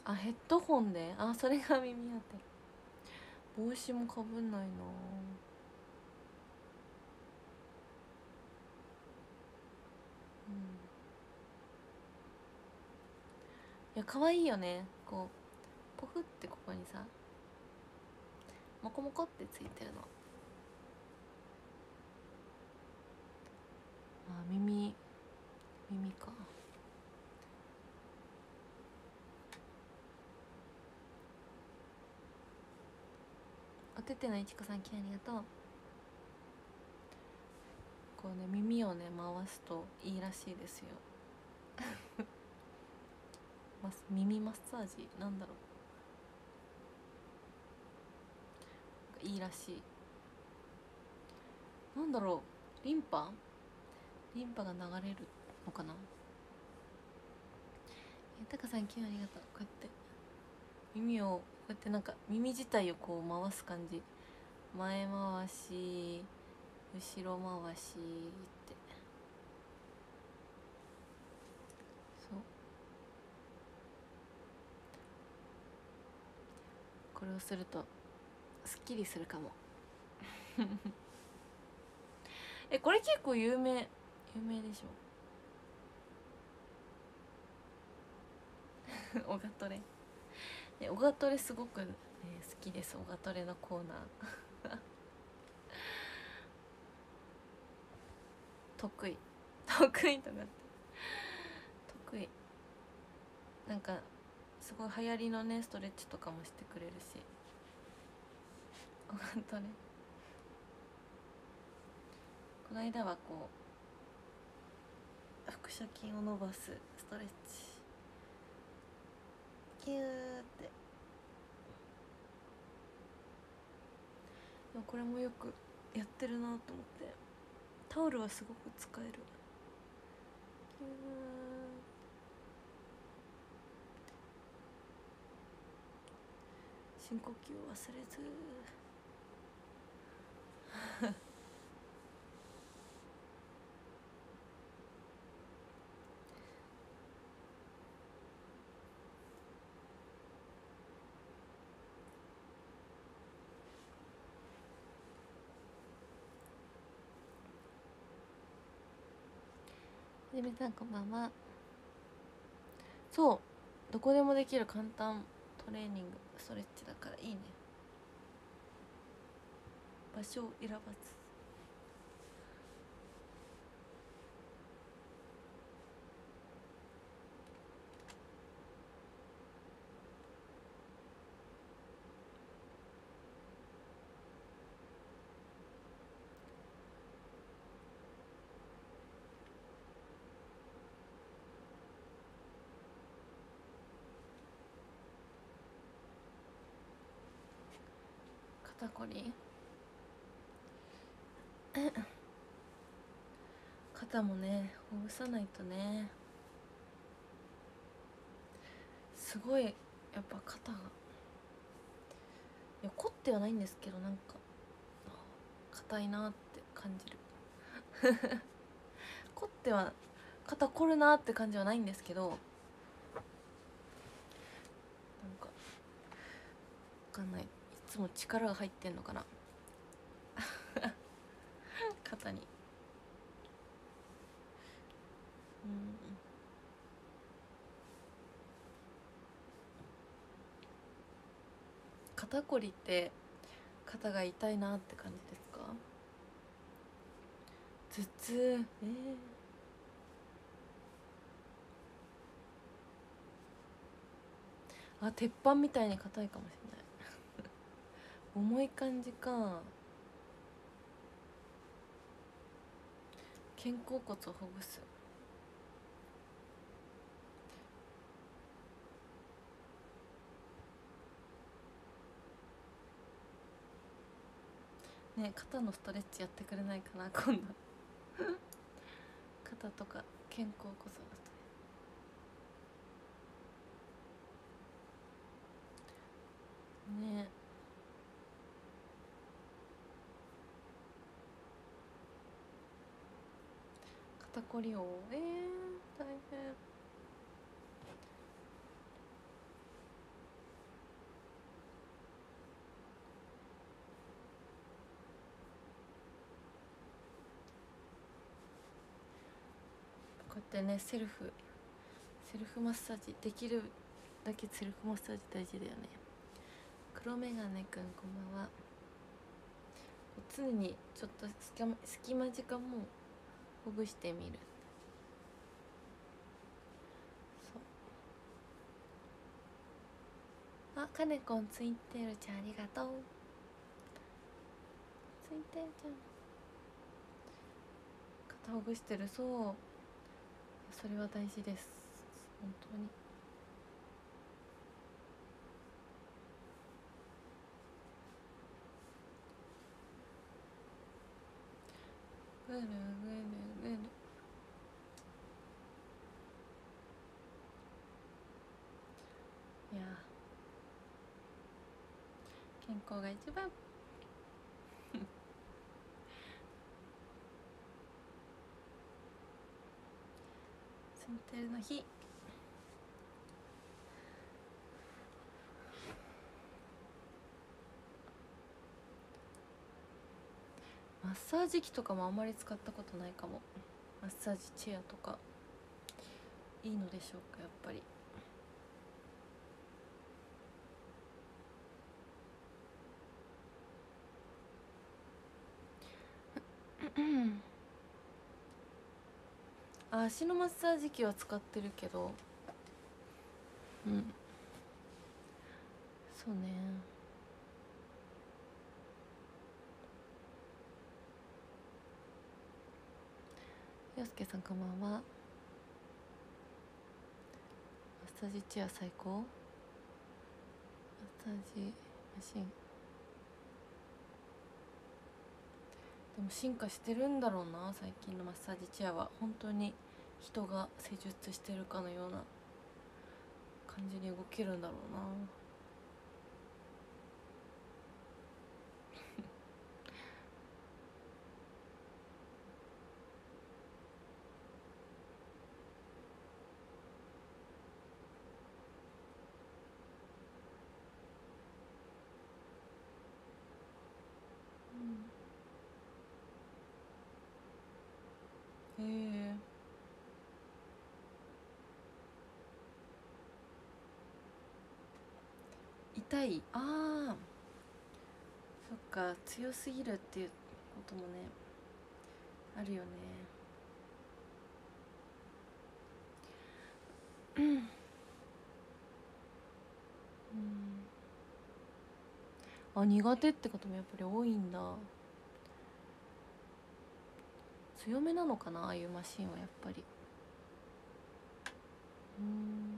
あヘッドホンで？あそれが耳当て。帽子もかぶんないな。いや可愛いよね。こうポフってここにさモコモコってついてるの。あ耳耳か。おててのいちこさんきありがとう。こうね耳をね回すといいらしいですよ。耳マッサージ？なんだろう。いいらしい。なんだろう。リンパ？リンパが流れるのかな？タカさん今日ありがとう。こうやって。耳をこうやってなんか耳自体をこう回す感じ。前回し後ろ回しって。そう。これをするとすっきりするかも。えこれ結構有名有名でしょ？オガトレえオガトレすごく、ね、好きです。オガトレのコーナー。得意。得意とかって。得意。なんかすごい流行りのねストレッチとかもしてくれるし。本当ねこの間はこう腹斜筋を伸ばすストレッチ。キューって。でもこれもよくやってるなと思って。タオルはすごく使える。深呼吸を忘れずじめさんこんばんはそう。どこでもできる簡単トレーニング。ストレッチだからいいね。場所を選ばず。肩こり肩もねほぐさないとね。すごいやっぱ肩が。いや凝ってはないんですけどなんか硬いなって感じる。凝っては肩凝るなって感じはないんですけどなんか分かんない。つも力が入ってんのかな？肩に。うん。肩こりって肩が痛いなって感じですか？頭痛。えー、あ鉄板みたいに硬いかもしれない。重い感じか。肩甲骨をほぐす。ね肩のストレッチやってくれないかな今度。肩とか肩甲骨のストレッチね肩こりをえー、大変。こうやってねセルフセルフマッサージできるだけセルフマッサージ大事だよね。黒メガネくんこんばんは。常にちょっと隙間隙間時間もほぐしてみる。そう。あかねこんツインテールちゃんありがとう。ツインテールちゃん。肩ほぐしてる。そう。それは大事です。本当に。ぐるぐるぐるいや健康が一番。ツンテルの日。マッサージ機とかもあんまり使ったことないかも。マッサージチェアとか。いいのでしょうかやっぱり。足のマッサージ機は使ってるけど。うん。そうね。洋介さんこんばんは。マッサージチェア最高。マッサージマシン。でも進化してるんだろうな最近のマッサージチェアは。本当に人が施術してるかのような感じに動けるんだろうな。痛い。ああそっか強すぎるっていうこともねあるよね。うん。あ苦手ってこともやっぱり多いんだ。強めなのかなああいうマシンはやっぱり。うん。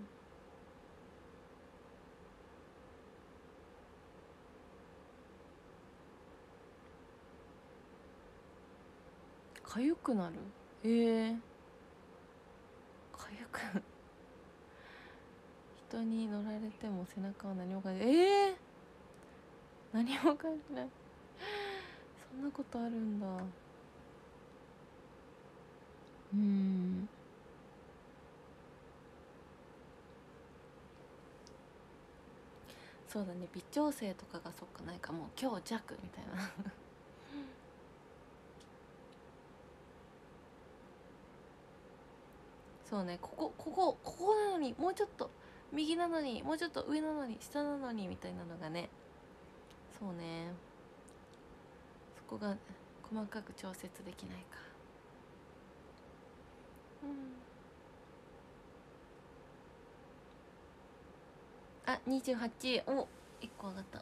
かゆくなる？ええー、かゆく人に乗られても背中は何も感じええー、何も感じない。そんなことあるんだ。うん。そうだね。微調整とかがそっかないかも。う今日弱みたいな。そうねここここここなのにもうちょっと右なのにもうちょっと上なのに下なのにみたいなのがねそうね。そこが細かく調節できないか。うん。あ二十八。お一個上がった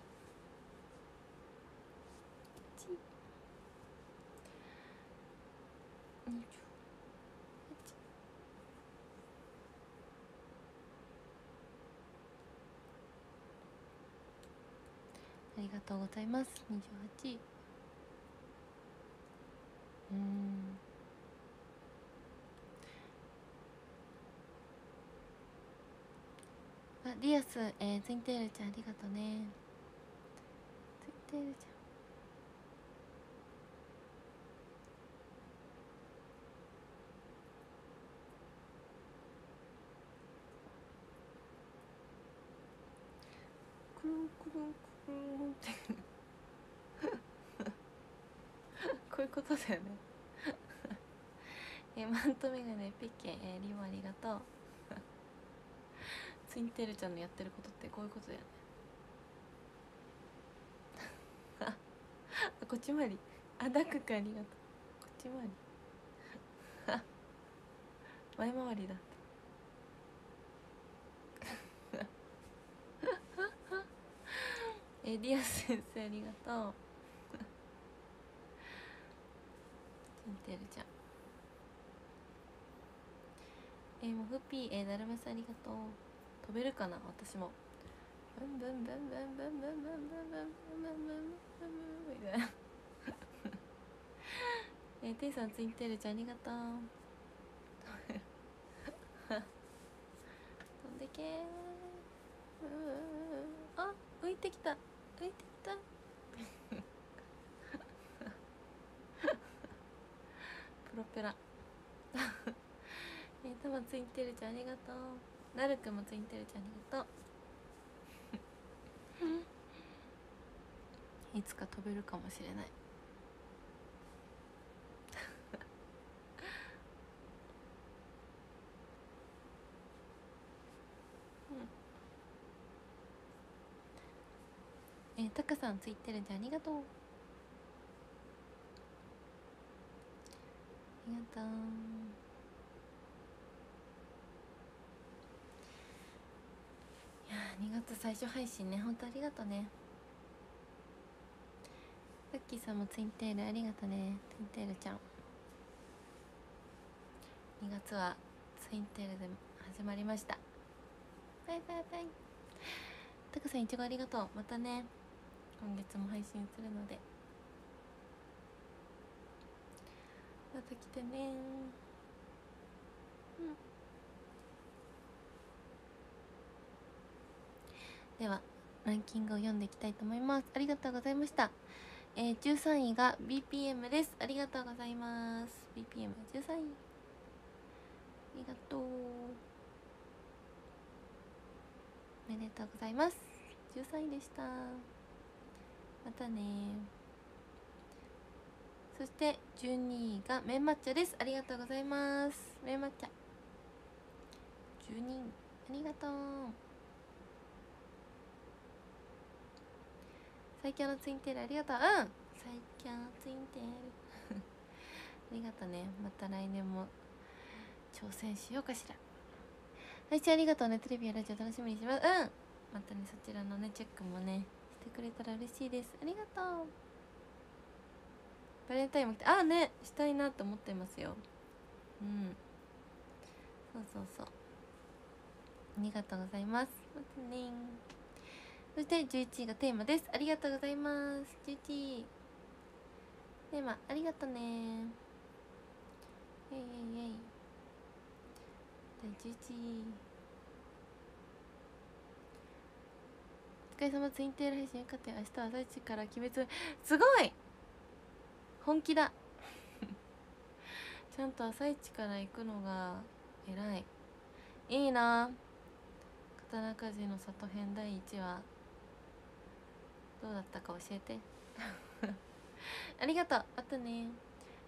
ありがとうございます。28うん。あリアス、えー、ツインテールちゃんありがとうね。ツインテールちゃんくるんくるんくるんって こういうことだよね。えマントメガネピッケえー、リモありがとう。ツインテールちゃんのやってることってこういうことだよね。あこっち回り。あダックくんありがとう。こっち回り。前回りだ。えリア先生ありがとう。ツインテルちゃん。えー、もうフッピーえー、だるまさんありがとう。飛べるかな私も。ブンブンブンブンブンブンブンブンブンブンブンブンブンみたいなえー、テイさんツインテールちゃんありがとう飛んでけーあ浮いてきた浮いてきた。プロペラ。えー、たまツインテールちゃんありがとう。なるくんもちゃんありがとう。いつか飛べるかもしれないえー、タカさんツイってるんじゃありがとう。ありがとう。いや2月最初配信ね本当ありがとうね。さっきさんもツインテールありがとうね。ツインテールちゃん。2月はツインテールで始まりました。バイバイバイ。タカさんいちごありがとう。またね。今月も配信するので。また来てね。うん。ではランキングを読んでいきたいと思います。ありがとうございました。えー、13位が BPM です。ありがとうございます。BPM13 位ありがとう。おめでとうございます。13位でした。またね。そして12位がメンマッチャです。ありがとうございます。メンマッチャ12位。ありがとう。最強のツインテールありがとう。うん。最強のツインテール。ありがとうね。また来年も挑戦しようかしら。はいちありがとうね。テレビやラジオ楽しみにします。うん。またねそちらのねチェックもね。くれたら嬉しいです。ありがとう。バレンタインも来てああねしたいなと思ってますよ。うん。そうそうそう。ありがとうございます。またねそして11位がテーマです。ありがとうございます。11位。テーマありがとうねイェイイェイイェイ。第11位。れ様ツインテール配信よかったよ明日は朝一から鬼滅すごい！本気だ。ちゃんと朝一から行くのが偉い。いいな。刀鍛冶の里編第1話。どうだったか教えて。ありがとう。あとね。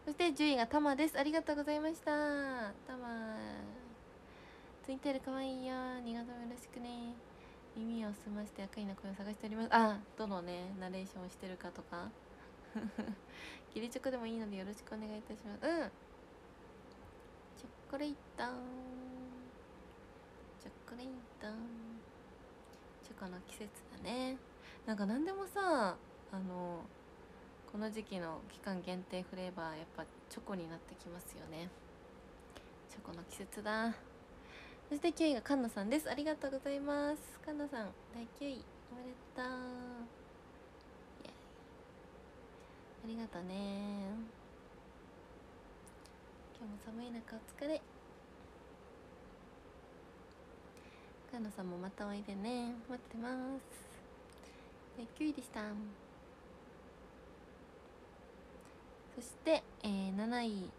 そして10位がタマです。ありがとうございました。タマツインテールかわいいよ。2月もよろしくね。耳を澄まして赤いな声を探しております。あどのねナレーションをしてるかとか。切り直でもいいのでよろしくお願いいたします。うん。チョコレート。チョコレート。チョコの季節だね。なんか何でもさあのこの時期の期間限定フレーバーやっぱチョコになってきますよね。チョコの季節だ。そして9位がカンナさんです。ありがとうございます。カンナさん第9位。おめでとう。ありがとうね。今日も寒い中お疲れ。カンナさんもまたおいでね。待ってます。第9位でした。そして、えー、7位じ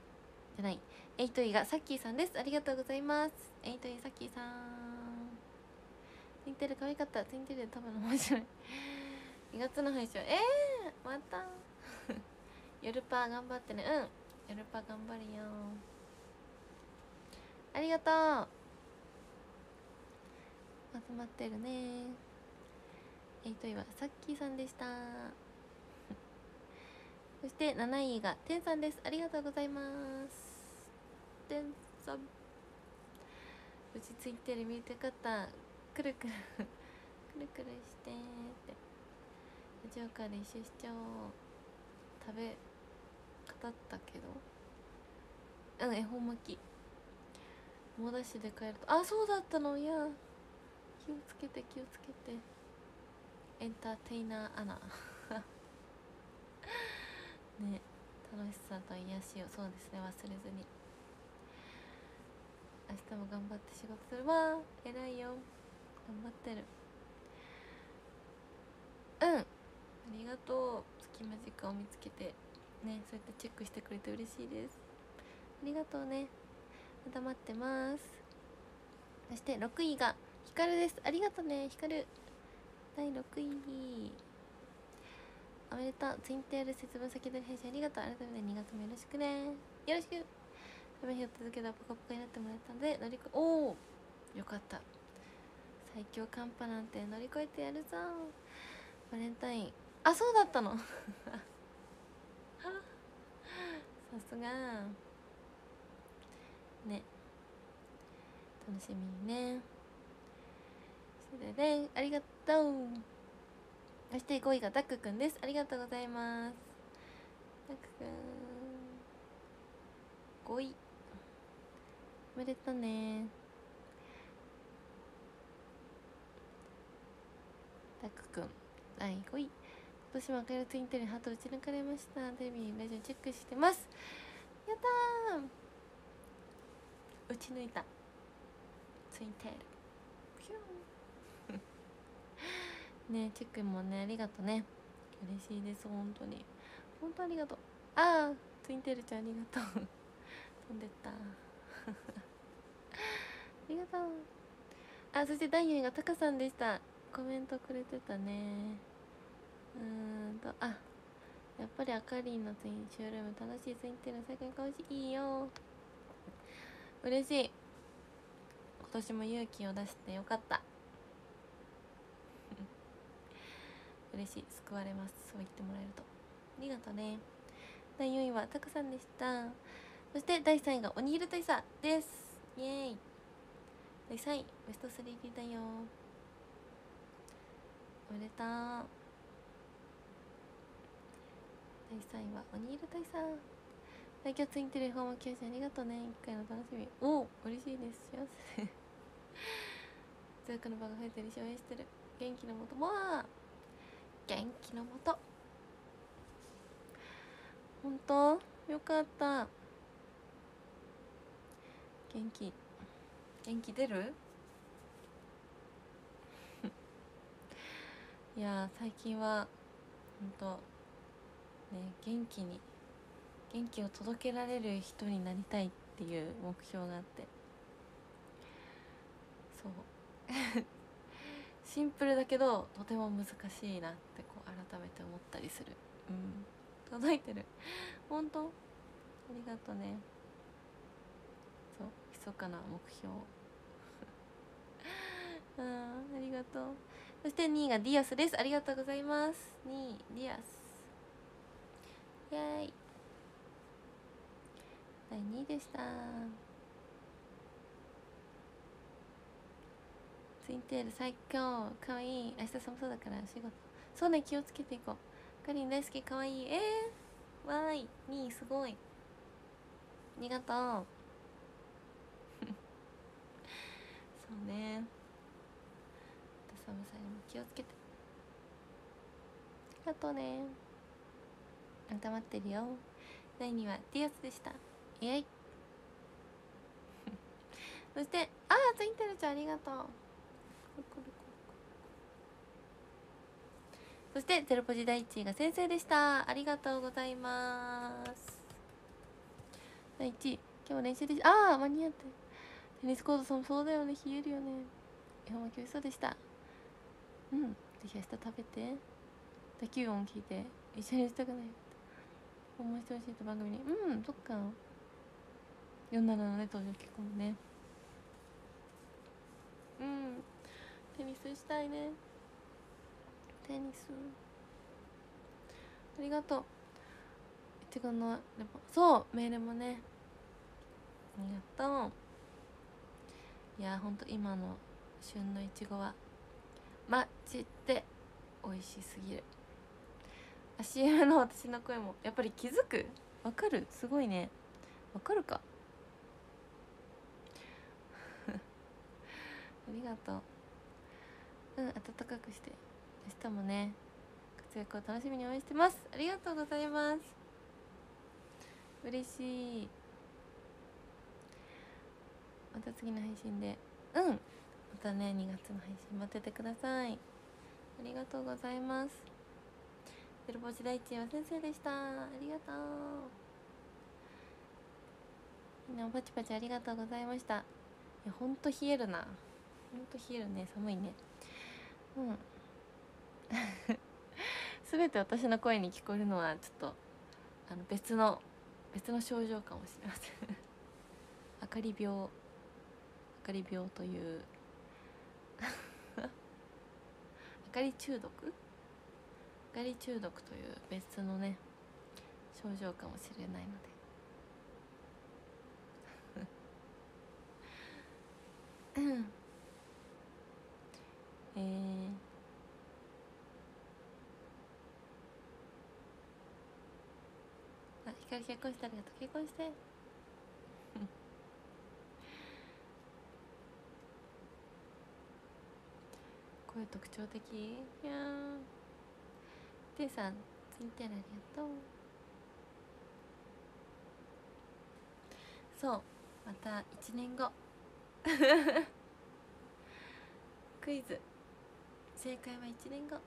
ゃない。8位がさっきーさんです。ありがとうございます。8位さっきーさん。ツインテール可愛かった。ツインテール多分面白い。2月の配信。えー、また。夜パー頑張ってね。うん。夜パー頑張るよ。ありがとう。集まってるね。8位はさっきーさんでした。そして7位がてんさんです。ありがとうございます。てんさ。んうちついてる見てかった。くるくる。くるくるしてって。ラジオカーで一周しちゃおう。食べ方ったけど。うん恵方巻き。猛ダッシュで帰ると。あそうだったの。いや。気をつけて気をつけて。エンターテイナーアナ。ね。楽しさと癒しを。そうですね。忘れずに。明日も頑張って仕事するわ。偉いよ。頑張ってる。うん。ありがとう。隙間時間を見つけて。ねそうやってチェックしてくれて嬉しいです。ありがとうね。また待ってます。そして6位がひかるです。ありがとうね。ひかる第6位。おめでとう。ツインテール節分先取り配信ありがとう。改めて2月もよろしくね。よろしく。ため日を続けたポカポカになってもらったので乗りおおよかった。最強寒波なんて乗り越えてやるぞ。バレンタイン。あそうだったの。さすが。ね。楽しみにね。それでありがとう。そして5位がダックくんです。ありがとうございます。ダックくん5位おめでとうね。ダックくん第5位今年も明るツインテレビハート打ち抜かれました。テレビラジオチェックしてます。やったー。打ち抜いた。ツインテール。ピューン。ねチェックもねありがとうね。嬉しいです本当に。本当ありがとう。ああツインテールちゃんありがとう。飛んでった。ありがとう。あそして第4位がタカさんでした。コメントくれてたね。うーんとあやっぱりあかりんのツインシュールーム楽しいツインテール最高に顔しいいよ。嬉しい。今年も勇気を出してよかった。嬉しい。救われます。そう言ってもらえると。ありがとうね。第4位はタカさんでした。そして第3位が鬼色大佐です。イエーイ。第3位ベスト 3D だよ。おめでとう。第3位は鬼色大佐最強ツインテレフォーマ教師ありがとうね。一回の楽しみ。おお嬉しいです。幸せ。で強くの場が増えてる。し応援してる。元気のもとも。わ元気のもと。本当？よかった。元気。元気出る？いや最近は本当ね元気に元気を届けられる人になりたいっていう目標があって。そう。シンプルだけどとても難しいなってこう改めて思ったりする。うん。届いてる。本当？ありがとね。そう。密かな目標うん、ありがとう。そして2位がディアスです。ありがとうございます。2位、ディアス。イェーイ。第2位でした。ツインテール最強。かわいい。明日寒そうだから仕事。そうね、気をつけていこう。かりん大好き、かわいい。えー、わーい。2位、すごい。ありがとう。そうね。寒さにも気をつけて。ありがとうね温まってるよ。第2話ディアスでした。イエイ。そしてああツインテルちゃんありがとう。そしてゼロポジ第1位が先生でした。ありがとうございます。第1位今日練習でああ間に合って。テニスコートさんそうだよね。冷えるよね。絵本教室でした。うん。ぜひ明日食べて。打球音聞いて。一緒にしたくない。思いしてほしいと番組に。うんそっか。47のね登場結構ね。うん。テニスしたいね。テニス。ありがとう。いちごのレポそうメールもね。ありがとう。いやほんと今の旬のいちごはマジで美味しすぎる。CM の私の声もやっぱり気づく？わかる？すごいね。わかるか？ありがとう。うん温かくして。明日もね活躍を楽しみに応援してます。ありがとうございます。嬉しい。また次の配信で。うん。またね2月の配信待っててください。ありがとうございます。ゼロボチ第一は先生でした。ありがとう。みんなパチパチありがとうございました。いやほんと冷えるな。ほんと冷えるね。寒いね。うん。全て私の声に聞こえるのはちょっとあの別の別の症状かもしれません。明かり病。明かり病という明かり中毒明かり中毒という別のね症状かもしれないので。う んえー。あ光結婚してありがとう。結婚して。声特徴的？いやー。ていさんツインテールありがとう。そうまた1年後。クイズ。正解は1年後。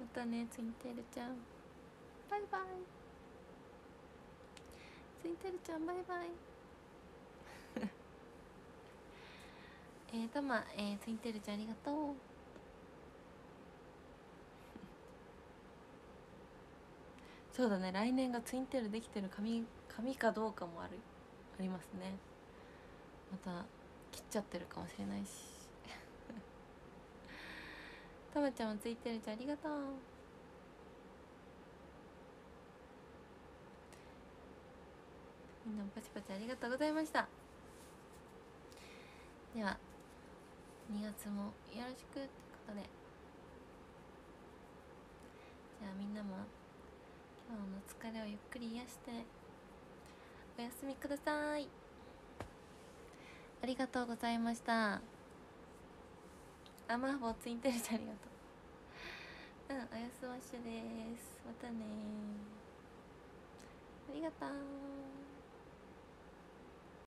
またねツインテールちゃん。バイバイ。ツインテールちゃんバイバイ。えーとまえー、ツインテールちゃんありがとう。そうだね来年がツインテールできてる髪髪かどうかもあるありますね。また切っちゃってるかもしれないし。たまちゃんもツインテールちゃんありがとう。みんなもパチパチありがとうございました。では2月もよろしくってことで。じゃあみんなも今日の疲れをゆっくり癒しておやすみください。ありがとうございました。あマーボーツインテールちゃんありがとう。うんおやすましゅです。またねありがとう。